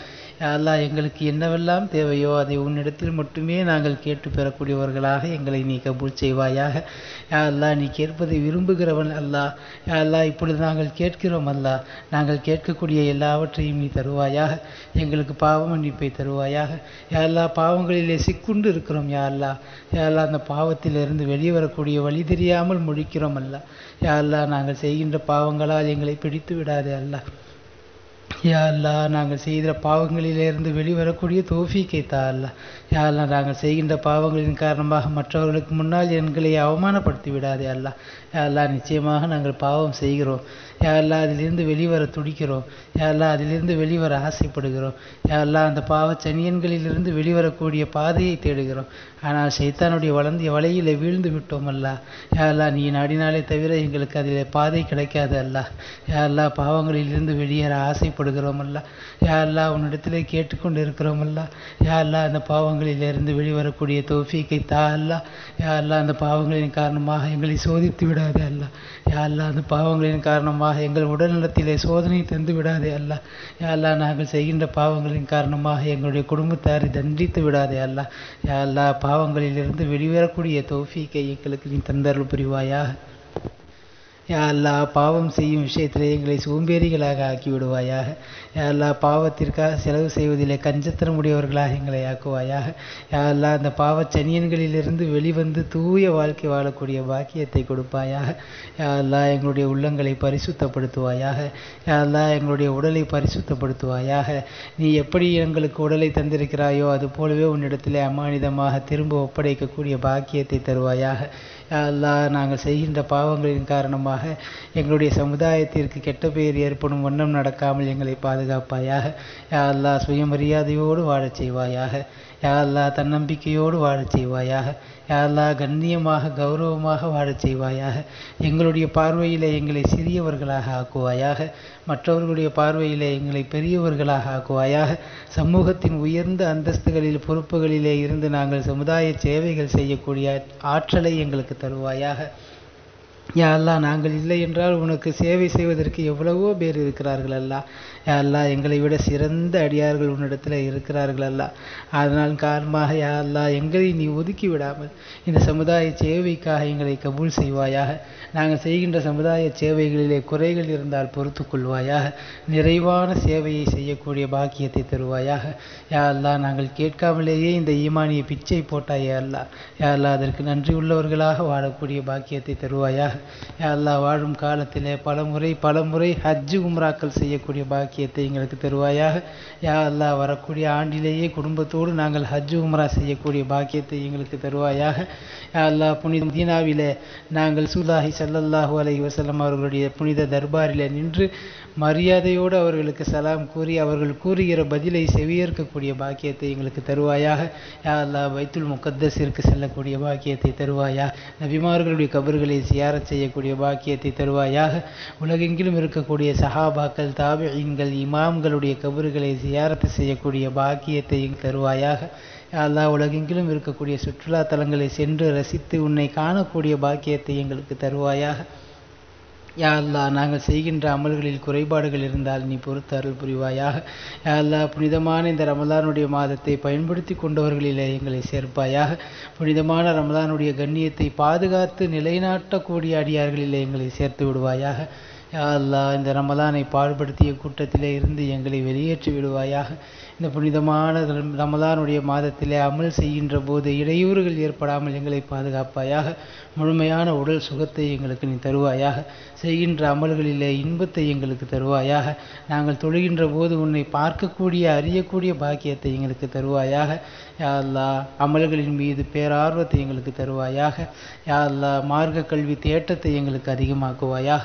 Speaker 2: அல்லாஹ் எங்களுக்கு என்னவெல்லாம் தேவையோ அதை உன்னிடத்தில் மட்டுமே நாங்கள் கேட்டு பெறக்கூடியவர்களாக எங்களை நீ கபூல் செய்வாயாக. யா அல்லாஹ் நீ கேட்பதை விரும்புகிறவன் அல்லா யா அல்லா இப்பொழுது நாங்கள் கேட்கிறோம் அல்லா நாங்கள் கேட்கக்கூடிய எல்லாவற்றையும் நீ தருவாயாக. எங்களுக்கு பாவ மன்னிப்பை தருவாயாக. யா அல்லாஹ் பாவங்களிலே சிக்குண்டு இருக்கிறோம் யா அல்லாஹ். யா அந்த பாவத்திலிருந்து வெளியே வரக்கூடிய வழி தெரியாமல் முழிக்கிறோம் அல்லா யா அல்லாஹ் நாங்கள் செய்கின்ற பாவங்களால் எங்களை பிடித்து விடாதே அல்லாஹ். யா நாங்கள் செய்கிற பாவங்களிலிருந்து வெளிவரக்கூடிய தோஃபிக்கை தா அல்லா. யா நாங்கள் செய்கின்ற பாவங்களின் காரணமாக மற்றவர்களுக்கு முன்னால் எங்களை அவமானப்படுத்தி விடாதே அல்லா. யா நிச்சயமாக நாங்கள் பாவம் செய்கிறோம். யா அதிலிருந்து வெளிவர துடிக்கிறோம். யா அதிலிருந்து வெளிவர ஆசைப்படுகிறோம். யா அந்த பாவ சனியன்களிலிருந்து வெளிவரக்கூடிய பாதையை தேடுகிறோம். ஆனால் சைத்தானுடைய வளர்ந்த வலையிலே வீழ்ந்து விட்டோம் அல்லாஹ் எல்லாம் நீ நாடினாலே தவிர எங்களுக்கு அதில் பாதை கிடைக்காது அல்ல. யா பாவங்களிலிருந்து வெளியேற ஆசைப்படுகிறோம் அல்ல. எல்லாம் அல்லாஹ் உன்னிடத்திலே கேட்டுக்கொண்டு இருக்கிறோம் அல்ல எல்லாம் அந்த பாவங்களிலிருந்து வெளிவரக்கூடிய தோஃபிக்கை தா அல்ல. யா அந்த பாவங்களின் காரணமாக எங்களை சோதித்து விடாத அல்ல. யா அல்லாஹ் அந்த பாவங்களின் காரணமாக எங்கள் உடல்நலத்திலே சோதனை தந்து விடாதே அல்லாஹ் யா நாங்கள் செய்கின்ற பாவங்களின் காரணமாக எங்களுடைய குடும்பத்தாரை தண்டித்து விடாதே அல்லாஹ் யா பாவங்களிலிருந்து வெளிவரக்கூடிய தோஃபீக்கை எங்களுக்கு நீ தந்தருள் புரிவாயாக. யா அல்லா பாவம் செய்யும் விஷயத்திலே எங்களை சோம்பேறிகளாக ஆக்கி விடுவாயாக எல்லா பாவத்திற்காக செலவு செய்வதிலே கஞ்சத்தனமுடையவர்களாக எங்களை ஆக்குவாயாக. யா அந்த பாவச் சனியன்களிலிருந்து வெளிவந்து தூய வாழ்க்கை வாழக்கூடிய பாக்கியத்தை கொடுப்பாயாக. யா எங்களுடைய உள்ளங்களை பரிசுத்தப்படுத்துவாயாக. யா எங்களுடைய உடலை பரிசுத்தப்படுத்துவாயாக. நீ எப்படி எங்களுக்கு உடலை தந்திருக்கிறாயோ அது போலவே உன்னிடத்திலே அமானிதமாக திரும்ப ஒப்படைக்கக்கூடிய பாக்கியத்தை தருவாயாக. யா நாங்கள் செய்கின்ற பாவங்களின் காரணமாக எங்களுடைய சமுதாயத்திற்கு கெட்ட பெயர் ஏற்படும் வண்ணம் நடக்காமல் எங்களை பா பாதுகாப்பாயாக. யா அல்லா சுயமரியாதையோடு வாழச் செய்வாயாக. யா அல்லா தன்னம்பிக்கையோடு வாழச் செய்வாயாக. யா கண்ணியமாக கௌரவமாக வாழச் செய்வாயாக. எங்களுடைய பார்வையில் எங்களை சிறியவர்களாக ஆக்குவாயாக. மற்றவர்களுடைய பார்வையிலே எங்களை பெரியவர்களாக ஆக்குவாயாக. சமூகத்தின் உயர்ந்த அந்தஸ்துகளில் பொறுப்புகளிலே இருந்து நாங்கள் சமுதாய சேவைகள் செய்யக்கூடிய ஆற்றலை எங்களுக்கு தருவாயாக. யா அல்லாஹ் நாங்கள் இல்லை என்றால் உனக்கு சேவை செய்வதற்கு எவ்வளவோ பேர் இருக்கிறார்கள் அல்லா யாரெல்லாம் எங்களை விட சிறந்த அடியார்கள் உன்னிடத்தில் இருக்கிறார்கள் அல்லா. அதனால் காரணமாக யாரெல்லாம் எங்களை நீ ஒதுக்கி விடாமல் இந்த சமுதாய சேவைக்காக எங்களை கபூல் செய்வாயாக. நாங்கள் செய்கின்ற சமுதாய சேவைகளிலே குறைகள் இருந்தால் பொறுத்து கொள்வாயாக. நிறைவான சேவையை செய்யக்கூடிய பாக்கியத்தை தருவாயாக. யாரெல்லாம் அல்லாஹ் நாங்கள் கேட்காமலேயே இந்த ஈமானிய பிச்சை போட்டாயே அல்லா. யாரெல்லாம் அதற்கு நன்றி உள்ளவர்களாக வாழக்கூடிய பாக்கியத்தை தருவாயாக. யாரெல்லாம் அல்லாஹ் வாழும் காலத்திலே பல முறை பல முறை ஹஜ்ஜு உம்ராக்கள் செய்யக்கூடிய பாக்கியத்தை எங்களுக்கு தருவாயாக. யா அல்லாஹ் வரக்கூடிய ஆண்டிலேயே குடும்பத்தோடு நாங்கள் ஹஜ் உம்ரா செய்யக்கூடிய பாக்கியத்தை எங்களுக்கு தருவாயாக. யா அல்லாஹ் புனித மதீனாவிலே நாங்கள் சூலாஹி ஸல்லல்லாஹு அலைஹி வசலம் அவர்களுடைய புனித தர்பாரில் நின்று மரியாதையோடு அவர்களுக்கு சலாம் கூறி அவர்கள் கூறுகிற பதிலை செவியேற்கக்கூடிய பாக்கியத்தை எங்களுக்கு தருவாயாக. யா அல்லாஹ் வைத்துல் முகத்தஸிற்கு செல்லக்கூடிய பாக்கியத்தை தருவாயா. நபிமார்களுடைய கபர்களை சியாரத் செய்யக்கூடிய பாக்கியத்தை தருவாயாக. உலகெங்கிலும் இருக்கக்கூடிய சஹாபாக்கள் தாபியங்கள் இமாம்களுடைய கபர்களை சியாரத்து செய்யக்கூடிய பாக்கியத்தை தருவாயாக. அல்லா உலகெங்கிலும் இருக்கக்கூடிய சுற்றுலா தலங்களை சென்று ரசித்து உன்னை காணக்கூடிய பாக்கியத்தை எங்களுக்கு தருவாயாக. யா அல்லா நாங்கள் செய்கின்ற அமல்களில் குறைபாடுகள் இருந்தால் நீ பொறுத்து அருள் புரிவாயாக. யா புனிதமான இந்த ரமலானுடைய மாதத்தை பயன்படுத்தி கொண்டவர்களிலே எங்களை சேர்ப்பாயாக. புனிதமான ரமலானுடைய கண்ணியத்தை பாதுகாத்து நிலைநாட்டக்கூடிய அடியார்களிலே எங்களை சேர்த்து விடுவாயாக. யா அல்லா இந்த ரமலானை பாடுபடுத்திய கூட்டத்திலே இருந்து எங்களை வெளியேற்றி விடுவாயாக. இந்த புனிதமான ரம்- ரமலானுடைய மாதத்திலே அமல் செய்கின்ற போது இடையூறுகள் ஏற்படாமல் எங்களை பாதுகாப்பாயாக முழுமையான உடல் சுகத்தை எங்களுக்கு நீ தருவாயாக. செய்கின்ற அமல்களிலே இன்பத்தை எங்களுக்கு தருவாயாக. நாங்கள் தொழுகின்ற போது உன்னை பார்க்கக்கூடிய அறியக்கூடிய பாக்கியத்தை எங்களுக்கு தருவாயாக. யா அல்லா அமல்களின் மீது பேரார்வத்தை எங்களுக்கு தருவாயாக. யா அல்லா மார்க்க கல்வி தேட்டத்தை எங்களுக்கு அதிகமாக்குவாயாக.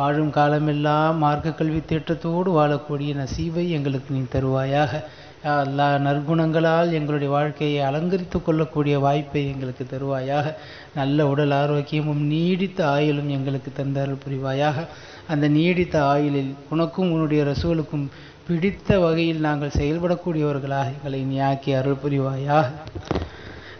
Speaker 2: வாழும் காலமெல்லாம் மார்க்க கல்வி தேட்டத்தோடு வாழக்கூடிய நசீவை எங்களுக்கு நீ தருவாயாக. எல்லா நற்குணங்களால் எங்களுடைய வாழ்க்கையை அலங்கரித்து கொள்ளக்கூடிய வாய்ப்பை எங்களுக்கு தருவாயாக. நல்ல உடல் ஆரோக்கியமும் நீடித்த ஆயுளும் எங்களுக்கு தந்தார்கள் புரிவாயாக. அந்த நீடித்த ஆயுளில் உனக்கும் உன்னுடைய ரசூலுக்கும் பிடித்த வகையில் நாங்கள் செயல்படக்கூடியவர்களாக எங்களை நீ ஆக்கி அருள் புரிவாயாக.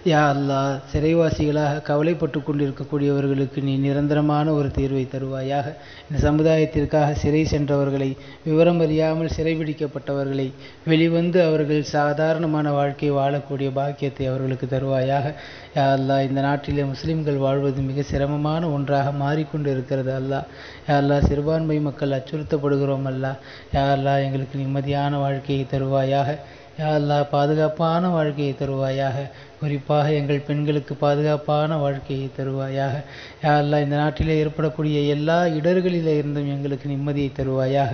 Speaker 2: யா அல்லாஹ் சிறைவாசிகளாக கவலைப்பட்டு கொண்டிருக்கக்கூடியவர்களுக்கு நீ நிரந்தரமான ஒரு தீர்வை தருவாயாக. இந்த சமுதாயத்திற்காக சிறை சென்றவர்களை விவரம் அறியாமல் சிறைபிடிக்கப்பட்டவர்களை வெளிவந்து அவர்கள் சாதாரணமான வாழ்க்கை வாழக்கூடிய பாக்கியத்தை அவர்களுக்கு தருவாயாக. யா அல்லாஹ் இந்த நாட்டிலே முஸ்லிம்கள் வாழ்வது மிக சிரமமான ஒன்றாக மாறிக்கொண்டு இருக்கிறது அல்லா. யா அல்லா சிறுபான்மை மக்கள் அச்சுறுத்தப்படுகிறோம் அல்லா. யா அல்லா எங்களுக்கு நிம்மதியான வாழ்க்கையை தருவாயாக. யா அல்லா பாதுகாப்பான வாழ்க்கையை தருவாயாக. குறிப்பாக எங்கள் பெண்களுக்கு பாதுகாப்பான வாழ்க்கையை தருவாயாக. யா இந்த நாட்டிலே ஏற்படக்கூடிய எல்லா இடர்களில் இருந்தும் எங்களுக்கு நிம்மதியை தருவாயாக.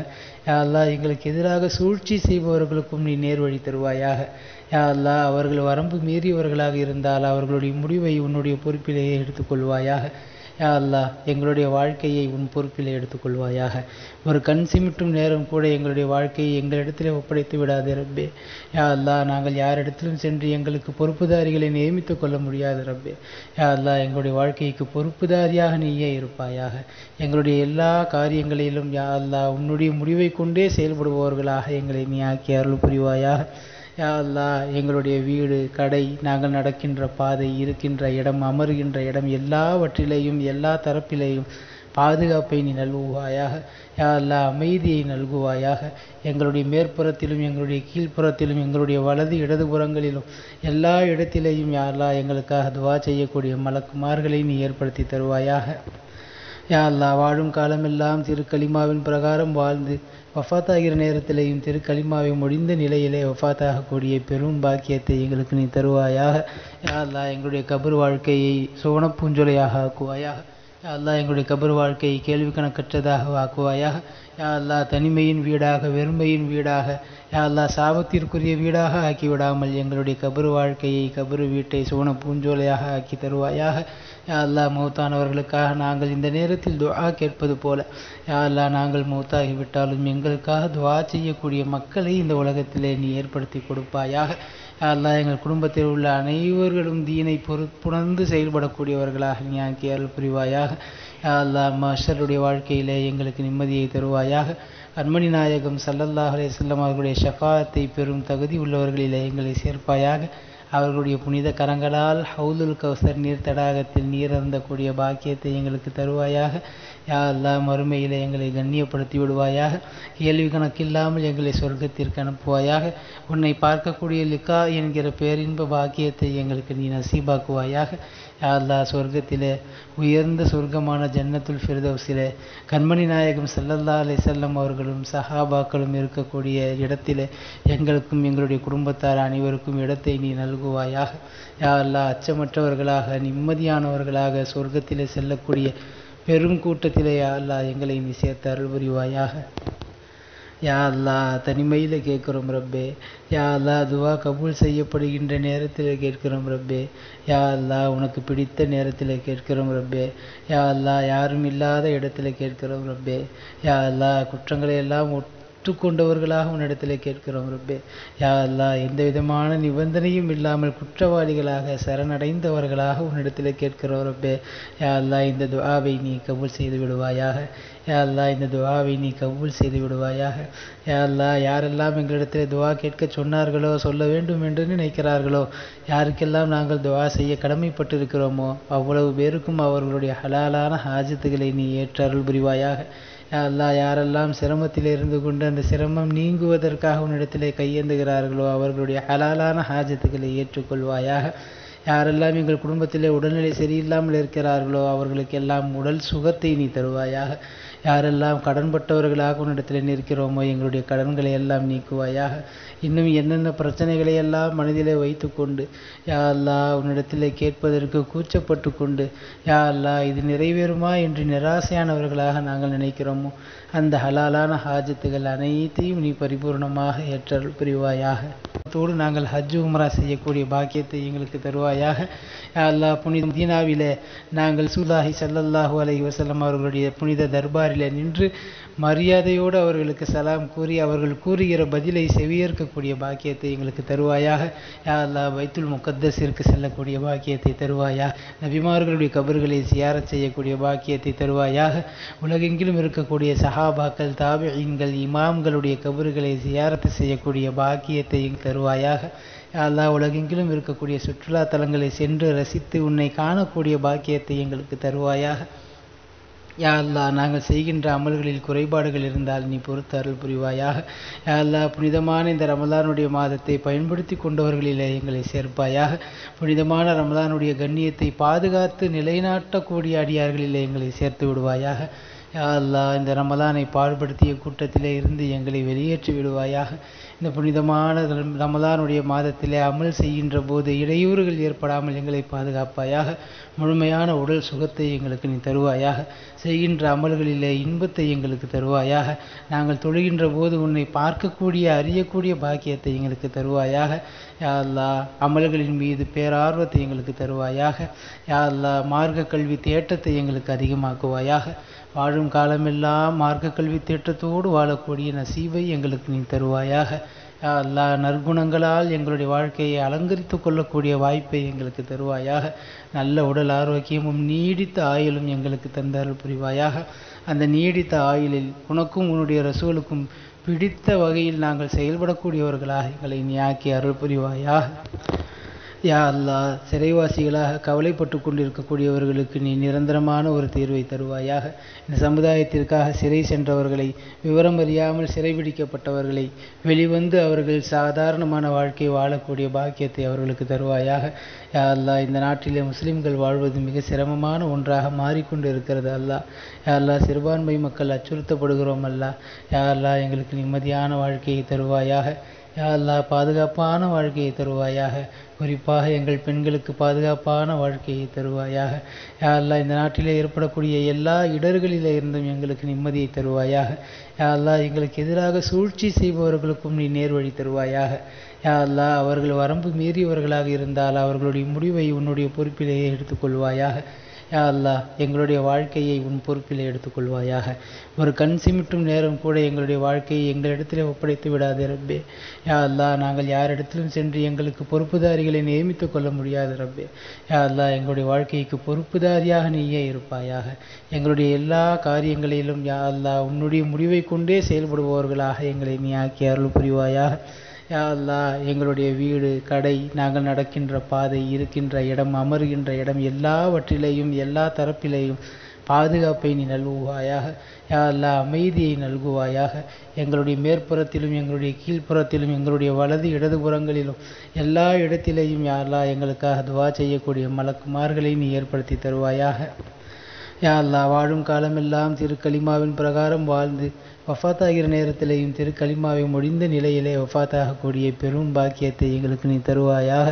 Speaker 2: யா எங்களுக்கு எதிராக சூழ்ச்சி செய்பவர்களுக்கும் நீ நேர்வழி தருவாயாக. யா அல்லா அவர்கள் வரம்பு மீறியவர்களாக இருந்தால் அவர்களுடைய முடிவை உன்னுடைய பொறுப்பிலேயே எடுத்துக்கொள்வாயாக. யா அல்லா எங்களுடைய வாழ்க்கையை உன் பொறுப்பில் எடுத்துக்கொள்வாயாக. ஒரு கண் சிமிட்டும் நேரம் கூட எங்களுடைய வாழ்க்கையை எங்களிடத்திலே ஒப்படைத்து விடாதே ரப்பே. யா அல்லா நாங்கள் யாரிடத்திலும் சென்று எங்களுக்கு பொறுப்புதாரிகளை நியமித்துக் கொள்ள முடியாது ரப்பே. யா அல்லா எங்களுடைய வாழ்க்கைக்கு பொறுப்புதாரியாக நீயே இருப்பாயாக. எங்களுடைய எல்லா காரியங்களிலும் யா அல்லா உன்னுடைய முடிவை கொண்டே செயல்படுபவர்களாக எங்களை நீ ஆக்கி அருள் புரிவாயாக. யாழ்லா எங்களுடைய வீடு கடை நாங்கள் நடக்கின்ற பாதை இருக்கின்ற இடம் அமருகின்ற இடம் எல்லாவற்றிலேயும் எல்லா தரப்பிலேயும் பாதுகாப்பை நீ நல்குவாயாக. யா அமைதியை நல்குவாயாக. எங்களுடைய மேற்புறத்திலும் எங்களுடைய கீழ்ப்புறத்திலும் எங்களுடைய வலது இடதுபுறங்களிலும் எல்லா இடத்திலேயும் யாழ்லா எங்களுக்காக துவா செய்யக்கூடிய மலக்குமார்களை நீ ஏற்படுத்தி தருவாயாக. யாழ்லா வாழும் காலமெல்லாம் திரு கலிமாவின் பிரகாரம் வாழ்ந்து வஃபாத்தாகிற நேரத்திலேயும் திரு கலிமாவை முடிந்த நிலையிலே வஃபாத்தாகக்கூடிய பெரும் பாக்கியத்தை எங்களுக்கு நீ தருவாயாக. யா அல்லா எங்களுடைய கபர் வாழ்க்கையை சுவனப்பூஞ்சொலையாக பூஞ்சொலையாக ஆக்குவாயாக. யா அல்லா எங்களுடைய கபர் வாழ்க்கையை கேள்வி கணக்கற்றதாக ஆக்குவாயாக யா அல்லா தனிமையின் வீடாக வெறுமையின் வீடாக யா அல்லா சாபத்திற்குரிய வீடாக ஆக்கி விடாமல் எங்களுடைய கபரு வாழ்க்கையை கபர் வீட்டை சோன பூஞ்சோலையாக ஆக்கி தருவாயாக. யா அல்லா மௌத்தானவர்களுக்காக நாங்கள் இந்த நேரத்தில் துவா கேட்பது போல யா அல்லா நாங்கள் மௌத்தாகிவிட்டாலும் எங்களுக்காக துவா செய்யக்கூடிய மக்களை இந்த உலகத்திலே நீ ஏற்படுத்தி கொடுப்பாயாக. அல்லாஹ் அல்லா எங்கள் குடும்பத்தில் உள்ள அனைவர்களும் தீனை பொறுப்புணர்ந்து செயல்படக்கூடியவர்களாக நீ ஆக்கி அருள் புரிவாயாக. அல்லாஹ் அல்லா மஷருடைய வாழ்க்கையிலே எங்களுக்கு நிம்மதியை தருவாயாக. அன்மணி நாயகம் சல்லல்லாஹ் செல்லம் அவர்களுடைய ஷஃபாத்தை பெறும் தகுதி உள்ளவர்களிலே எங்களை சேர்ப்பாயாக. அவர்களுடைய புனித கரங்களால் ஹவுலுல் கௌசர் நீர் தடாகத்தில் நீர் அருந்தக்கூடிய பாக்கியத்தை எங்களுக்கு தருவாயாக. யா அல்லா மறுமையில் எங்களை கண்ணியப்படுத்தி விடுவாயாக. கேள்வி கணக்கில்லாமல் எங்களை சொர்க்கத்திற்கு அனுப்புவாயாக. உன்னை பார்க்கக்கூடிய லிக்கா என்கிற பேரின்ப பாக்கியத்தை எங்களுக்கு நீ நசீபாக்குவாயாக. யா சொர்க்கத்திலே உயர்ந்த சொர்க்கமான ஜன்னத்துல் ஃபிர்தௌஸிலே கண்மணி நாயகம் சல்லல்லா அலை செல்லம் அவர்களும் சஹாபாக்களும் இருக்கக்கூடிய இடத்திலே எங்களுக்கும் எங்களுடைய குடும்பத்தார் அனைவருக்கும் இடத்தை நீ நல்குவாயாக. யா அச்சமற்றவர்களாக நிம்மதியானவர்களாக சொர்க்கத்திலே செல்லக்கூடிய பெரும் கூட்டத்திலே யா அல்லா எங்களை நீ சேர்த்து அருள் புரிவாயாக யா அல்லா தனிமையில் கேட்குறோம் ரப்பே. யா அல்லா துவா கபூல் செய்யப்படுகின்ற நேரத்தில் கேட்கிறோம் ரப்பே. யா அல்லா உனக்கு பிடித்த நேரத்தில் கேட்கிறோம் ரப்பே. யா அல்லா யாரும் இல்லாத இடத்துல கேட்கிறோம் ரப்பே. யா அல்லா குற்றங்களை எல்லாம் கற்றுக்கொண்டவர்களாக உன்னிடத்தில் கேட்கிறோம் ரப்பே. யா அல்லா எந்த விதமான நிபந்தனையும் இல்லாமல் குற்றவாளிகளாக சரணடைந்தவர்களாக உன்னிடத்தில் கேட்கிறோம் ரப்பே. யாரெல்லாம் அல்லா இந்த துவாவை நீ கபூல் செய்து விடுவாயாக. யா அல்லா இந்த துவாவை நீ கபூல் செய்து விடுவாயாக. யா யாரெல்லாம் எங்களிடத்தில் துவா கேட்க சொன்னார்களோ சொல்ல வேண்டும் என்று நினைக்கிறார்களோ யாருக்கெல்லாம் நாங்கள் துவா செய்ய கடமைப்பட்டிருக்கிறோமோ அவ்வளவு பேருக்கும் அவர்களுடைய ஹலாலான ஹாஜத்துகளை நீ ஏற்றருள் புரிவாயாக. அல்லா யாரெல்லாம் சிரமத்தில் இருந்து கொண்டு அந்த சிரமம் நீங்குவதற்காக உன்னிடத்திலே கையேந்துகிறார்களோ அவர்களுடைய ஹலாலான ஹாஜத்துக்களை ஏற்றுக்கொள்வாயாக. யாரெல்லாம் எங்கள் குடும்பத்திலே உடல்நிலை சரியில்லாமல் இருக்கிறார்களோ அவர்களுக்கெல்லாம் உடல் சுகத்தை நீ தருவாயாக. யாரெல்லாம் கடன்பட்டவர்களாக உன்னிடத்தில் நிற்கிறோமோ எங்களுடைய கடன்களை எல்லாம் நீக்குவாயாக. இன்னும் என்னென்ன பிரச்சனைகளை எல்லாம் மனதிலே வைத்துக்கொண்டு யா அல்லா உன்னிடத்தில் கேட்பதற்கு கூச்சப்பட்டு கொண்டு யா அல்லா இது நிறைவேறுமா? என்று நிராசையானவர்களாக நாங்கள் நினைக்கிறோமோ அந்த ஹலாலான ஹாஜத்துகள் அனைத்தையும் நீ பரிபூர்ணமாக ஏற்றல் புரிவாயாக. தோடு நாங்கள் ஹஜ் உம்ரா செய்யக்கூடிய பாக்கியத்தை எங்களுக்கு தருவாயாக. யா அல்லா புனித தீனாவிலே நாங்கள் சூலாஹி சல்லல்லாஹு அலஹி வசலம் அவர்களுடைய புனித தர்பாரில் நின்று மரியாதையோடு அவர்களுக்கு சலாம் கூறி அவர்கள் கூறுகிற பதிலை செவியேற்கக்கூடிய பாக்கியத்தை எங்களுக்கு தருவாயாக. யா அல்லா வைத்துல் முக்கத்தஸிற்கு செல்லக்கூடிய பாக்கியத்தை தருவாயா நபிமார்களுடைய கபர்களை சியாரச் செய்யக்கூடிய பாக்கியத்தை தருவாயாக. உலகெங்கிலும் இருக்கக்கூடிய சஹாபாக்கள் தாபியங்கள் இமாம்களுடைய கபர்களை சியாரத்து செய்யக்கூடிய பாக்கியத்தை தருவாயாக. அல்லா உலகெங்கிலும் இருக்கக்கூடிய சுற்றுலா தலங்களை சென்று ரசித்து உன்னை காணக்கூடிய பாக்கியத்தை எங்களுக்கு தருவாயாக. யா நாங்கள் செய்கின்ற அமல்களில் குறைபாடுகள் இருந்தால் நீ பொறுத்து அருள் புரிவாயாக. யா புனிதமான இந்த ரமலானுடைய மாதத்தை பயன்படுத்தி கொண்டவர்களிலே எங்களை சேர்ப்பாயாக. புனிதமான ரமலானுடைய கண்ணியத்தை பாதுகாத்து நிலைநாட்டக்கூடிய அடியார்களிலே எங்களை சேர்த்து விடுவாயாக. யா அல்லா இந்த ரமலானை பாடுபடுத்திய கூட்டத்திலே இருந்து எங்களை வெளியேற்றி விடுவாயாக. இந்த புனிதமான ரமலானுடைய மாதத்திலே அமல் செய்கின்ற போது இடையூறுகள் ஏற்படாமல் எங்களை பாதுகாப்பாயாக. முழுமையான உடல் சுகத்தை எங்களுக்கு நீ தருவாயாக. செய்கின்ற அமல்களிலே இன்பத்தை எங்களுக்கு தருவாயாக. நாங்கள் தொழுகின்ற போது உன்னை பார்க்கக்கூடிய அறியக்கூடிய பாக்கியத்தை எங்களுக்கு தருவாயாக. யா அமல்களின் மீது பேரார்வத்தை எங்களுக்கு தருவாயாக. யா மார்க்க கல்வி தேட்டத்தை எங்களுக்கு அதிகமாக்குவாயாக. வாழும் காலமெல்லாம் மார்க்க கல்வி தேட்டத்தோடு வாழக்கூடிய நசீவை எங்களுக்கு நீ தருவாயாக. எல்லா நற்குணங்களால் எங்களுடைய வாழ்க்கையை அலங்கரித்து கொள்ளக்கூடிய வாய்ப்பை எங்களுக்கு தருவாயாக. நல்ல உடல் ஆரோக்கியமும் நீடித்த ஆயுளும் எங்களுக்கு தந்தார்கள் புரிவாயாக. அந்த நீடித்த ஆயுளில் உனக்கும் உன்னுடைய ரசூலுக்கும் பிடித்த வகையில் நாங்கள் செயல்படக்கூடியவர்களாக எங்களை நீ ஆக்கி அருள் புரிவாயாக. யா அல்லா சிறைவாசிகளாக கவலைப்பட்டு கொண்டிருக்கக்கூடியவர்களுக்கு நீ நிரந்தரமான ஒரு தீர்வை தருவாயாக. இந்த சமுதாயத்திற்காக சிறை சென்றவர்களை விவரம் அறியாமல் சிறைபிடிக்கப்பட்டவர்களை வெளிவந்து அவர்கள் சாதாரணமான வாழ்க்கை வாழக்கூடிய பாக்கியத்தை அவர்களுக்கு தருவாயாக. யா அல்லாஹ் இந்த நாட்டிலே முஸ்லிம்கள் வாழ்வது மிக சிரமமான ஒன்றாக மாறிக்கொண்டு இருக்கிறது அல்லா. யா அல்லா சிறுபான்மை மக்கள் அச்சுறுத்தப்படுகிறோம் அல்லா. யா அல்லா எங்களுக்கு நிம்மதியான வாழ்க்கையை தருவாயாக. யா அல்லா பாதுகாப்பான வாழ்க்கையை தருவாயாக. குறிப்பாக எங்கள் பெண்களுக்கு பாதுகாப்பான வாழ்க்கையை தருவாயாக. யாரெல்லாம் அல்லாஹ் இந்த நாட்டிலே ஏற்படக்கூடிய எல்லா இடர்களில் இருந்தும் எங்களுக்கு நிம்மதியை தருவாயாக. யாரெல்லாம் எங்களுக்கு எதிராக சூழ்ச்சி செய்பவர்களுக்கும் நீ நேர்வழி தருவாயாக. யா அவர்கள் வரம்பு மீறியவர்களாக இருந்தால் அவர்களுடைய முடிவை உன்னுடைய பொறுப்பிலேயே எடுத்துக்கொள்வாயாக. யா அல்லாஹ் எங்களுடைய வாழ்க்கையை உன் பொறுப்பில் எடுத்துக்கொள்வாயாக. ஒரு கண் சிமிட்டும் நேரம் கூட எங்களுடைய வாழ்க்கையை எங்களிடத்திலே ஒப்படைத்து விடாது ரப்பே. யா அல்லா நாங்கள் யாரிடத்திலும் சென்று எங்களுக்கு பொறுப்புதாரிகளை நியமித்துக் கொள்ள முடியாது ரப்பே. யா அல்லா எங்களுடைய வாழ்க்கைக்கு பொறுப்புதாரியாக நீயே இருப்பாயாக. எங்களுடைய எல்லா காரியங்களிலும் யா அல்லா உன்னுடைய முடிவை கொண்டே செயல்படுபவர்களாக எங்களை நீ ஆக்கி அருள் புரிவாயாக. யா எங்களுடைய வீடு கடை நாங்கள் நடக்கின்ற பாதை இருக்கின்ற இடம் அமருகின்ற இடம் எல்லாவற்றிலேயும் எல்லா தரப்பிலேயும் பாதுகாப்பை நீ நல்குவாயாக. யா அமைதியை நல்குவாயாக. எங்களுடைய மேற்புறத்திலும் எங்களுடைய கீழ்ப்புறத்திலும் எங்களுடைய வலது இடதுபுறங்களிலும் எல்லா இடத்திலேயும் யா எங்களுக்காக துவா செய்யக்கூடிய மலக்குமார்களை நீ ஏற்படுத்தி தருவாயாக. யா அல்லா வாழும் காலமெல்லாம் திரு பிரகாரம் வாழ்ந்து வஃபாத்தாகிற நேரத்திலேயும் திரு கலிமாவை முடிந்த நிலையிலே வஃபாத்தாகக்கூடிய பெரும் பாக்கியத்தை எங்களுக்கு நீ தருவாயாக.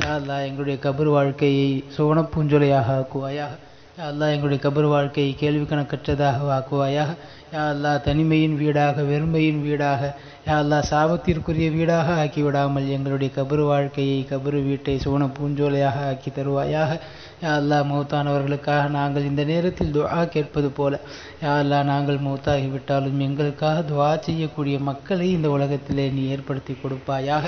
Speaker 2: யா எங்களுடைய கபர் வாழ்க்கையை சுவனப்பூஞ்சொலையாக ஆக்குவாயாக. யா அல்லா எங்களுடைய கபர் வாழ்க்கையை கேள்வி கணக்கற்றதாக ஆக்குவாயாக யா அல்லா தனிமையின் வீடாக வெறுமையின் வீடாக யா அல்லா சாபத்திற்குரிய வீடாக ஆக்கி விடாமல் எங்களுடைய கபரு வாழ்க்கையை கபரு வீட்டை சுவன பூஞ்சோலையாக ஆக்கி தருவாயாக. யா அல்லா மௌத்தானவர்களுக்காக நாங்கள் இந்த நேரத்தில் துவா கேட்பது போல. யா அல்லா நாங்கள் மௌத்தாகிவிட்டாலும் எங்களுக்காக துவா செய்யக்கூடிய மக்களை இந்த உலகத்திலே நீ ஏற்படுத்தி கொடுப்பாயாக.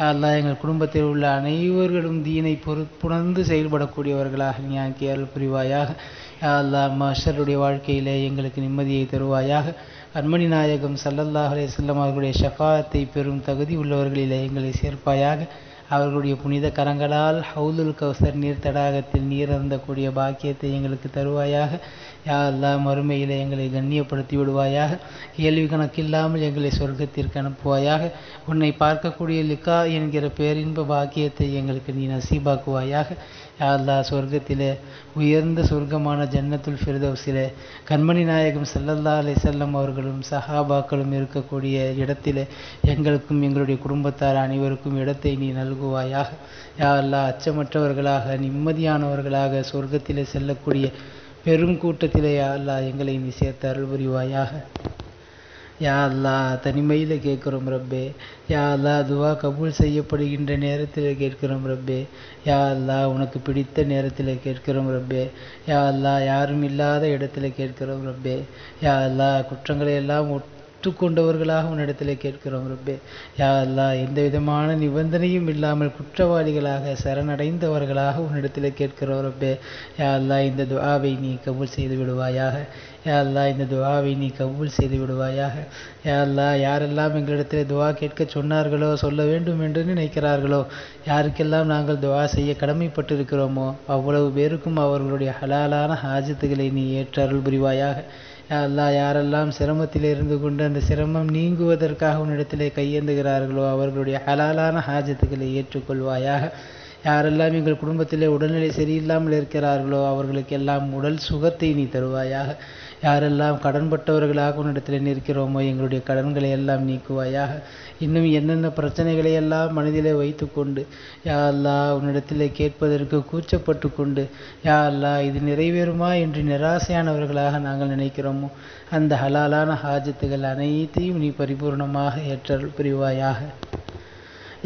Speaker 2: அல்லாஹ் எங்கள் குடும்பத்தில் உள்ள அனைவர்களும் தீனை பொறுப்புணர்ந்து செயல்படக்கூடியவர்களாக நீ ஆக்கி அருள் புரிவாயாக. அல்லாஹ் மஷருடைய வாழ்க்கையிலே எங்களுக்கு நிம்மதியை தருவாயாக. அன்மணி நாயகம் சல்லல்லாஹ் செல்லம் அவர்களுடைய ஷஃபாத்தை பெறும் தகுதி உள்ளவர்களிலே எங்களை சேர்ப்பாயாக. அவர்களுடைய புனித கரங்களால் ஹவுலுல் கௌசர் நீர் தடாகத்தில் நீர் அருந்தக்கூடிய பாக்கியத்தை எங்களுக்கு தருவாயாக. யா அல்லா மறுமையில் எங்களை கண்ணியப்படுத்தி விடுவாயாக. கேள்வி கணக்கில்லாமல் எங்களை சொர்க்கத்திற்கு அனுப்புவாயாக. உன்னை பார்க்கக்கூடிய லிக்கா என்கிற பேரின்ப பாக்கியத்தை எங்களுக்கு நீ நசீபாக்குவாயாக. யா அல்லா சொர்க்கத்திலே உயர்ந்த சொர்க்கமான ஜன்னத்துல் ஃபிர்தௌஸிலே கண்மணி நாயகம் சல்லல்லா அலை செல்லம் அவர்களும் சஹாபாக்களும் இருக்கக்கூடிய இடத்தில் எங்களுக்கும் எங்களுடைய குடும்பத்தார் அனைவருக்கும் இடத்தை நீ நல்குவாயாக. யா அல்லாஹ் அச்சமற்றவர்களாக நிம்மதியானவர்களாக சொர்க்கத்திலே செல்லக்கூடிய பெரும் கூட்டத்திலே யா அல்லாஹ் எங்களை நீ சேர்த்து அருள் புரிவாயாக யா அல்லா தனிமையில் கேட்குறோம் ரப்பே. யா அல்லா துவா கபூல் செய்யப்படுகின்ற நேரத்தில் கேட்கிறோம் ரப்பே. யா அல்லா உனக்கு பிடித்த நேரத்தில் கேட்கிறோம் ரப்பே. யா அல்லா யாரும் இல்லாத இடத்துல கேட்கிறோம் ரப்பே. யா அல்லா குற்றங்களை எல்லாம் ஒற்றுக்கொண்டவர்களாக உன்னிடத்தில் கேட்கிறோம் ரப்பே. யா அல்லா எந்த விதமான நிபந்தனையும் இல்லாமல் குற்றவாளிகளாக சரணடைந்தவர்களாக உன்னிடத்தில் கேட்கிறோம் ரப்பே. யா அல்லா இந்த துவாவை நீ கபூல் செய்து விடுவாயாக. யா அல்லா இந்த துவாவை நீ கபூல் செய்து விடுவாயாக. யா யாரெல்லாம் எங்களிடத்தில் துவா கேட்க சொன்னார்களோ சொல்ல வேண்டும் என்று நினைக்கிறார்களோ யாருக்கெல்லாம் நாங்கள் துவா செய்ய கடமைப்பட்டிருக்கிறோமோ அவ்வளவு பேருக்கும் அவர்களுடைய ஹலாலான ஹாஜத்துகளை நீ ஏற்றருள் புரிவாயாக. யா யாரெல்லாம் சிரமத்தில் இருந்து கொண்டு அந்த சிரமம் நீங்குவதற்காக உன்னிடத்திலே கையேந்துகிறார்களோ அவர்களுடைய ஹலாலான ஹாஜத்துக்களை ஏற்றுக்கொள்வாயாக. யாரெல்லாம் எங்கள் குடும்பத்திலே உடல்நிலை சரியில்லாமல் இருக்கிறார்களோ அவர்களுக்கெல்லாம் உடல் சுகத்தை நீ தருவாயாக. யாரெல்லாம் கடன்பட்டவர்களாக உன்னிடத்தில் நிற்கிறோமோ எங்களுடைய கடன்களை எல்லாம் நீக்குவாயாக. இன்னும் என்னென்ன பிரச்சனைகளை எல்லாம் மனதிலே வைத்துக்கொண்டு யா அல்லாஹ் உன்னிடத்திலே கேட்பதற்கு கூச்சப்பட்டு கொண்டு யா இது நிறைவேறுமா என்று நிராசையானவர்களாக நாங்கள் நினைக்கிறோமோ அந்த ஹலாலான ஹாஜத்துகள் அனைத்தையும் நீ பரிபூர்ணமாக ஏற்றல் புரிவாயாக.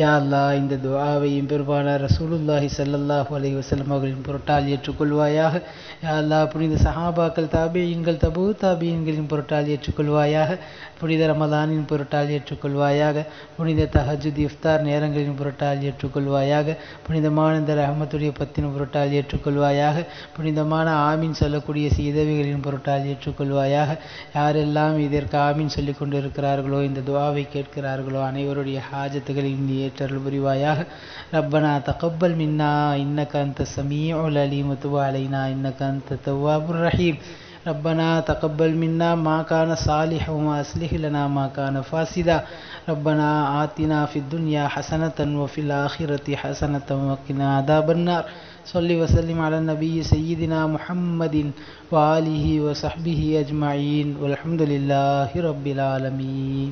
Speaker 2: யா இந்த துவாவையும் பெருமானார் ரசூலுல்லாஹி சல்லல்லாஹு அலி வசலம் அவர்களின் பொருட்டால் ஏற்றுக்கொள்வாயாக. யா புனித சஹாபாக்கள் தாபியங்கள் தபு தாபியங்களின் பொருட்டால் ஏற்றுக்கொள்வாயாக. புனித ரமலானின் பொருட்டால் ஏற்றுக்கொள்வாயாக. புனித தஹஜுத் இஃப்தார் நேரங்களின் பொருட்டால் ஏற்றுக்கொள்வாயாக. புனிதமான இந்த ரஹமத்துடைய பத்தின் பொருட்டால் ஏற்றுக்கொள்வாயாக. புனிதமான ஆமீன் சொல்லக்கூடிய சீதவிகளின் பொருட்டால் ஏற்றுக்கொள்வாயாக. யாரெல்லாம் இதற்கு ஆமீன் சொல்லிக் கொண்டிருக்கிறார்களோ இந்த துவாவை கேட்கிறார்களோ அனைவருடைய ஹாஜத்துகளையும் நீ ஏற்றருள் புரிவாயாக ரப்பனா தகப்பல் மின்னா இன்னக அந்த சமீஉல் அலீம் வதுப் அலைனா இன்னக அந்த தவ்வாபுர் ரஹீம் ربنا تقبل منا ما كان صالحا وأصلح لنا ما كان فاسدا ربنا آتنا في الدنيا حسنة وفي الآخرة حسنة وقنا عذاب النار صل وسلم على النبي سيدنا محمد وآله وصحبه أجمعين والحمد لله رب العالمين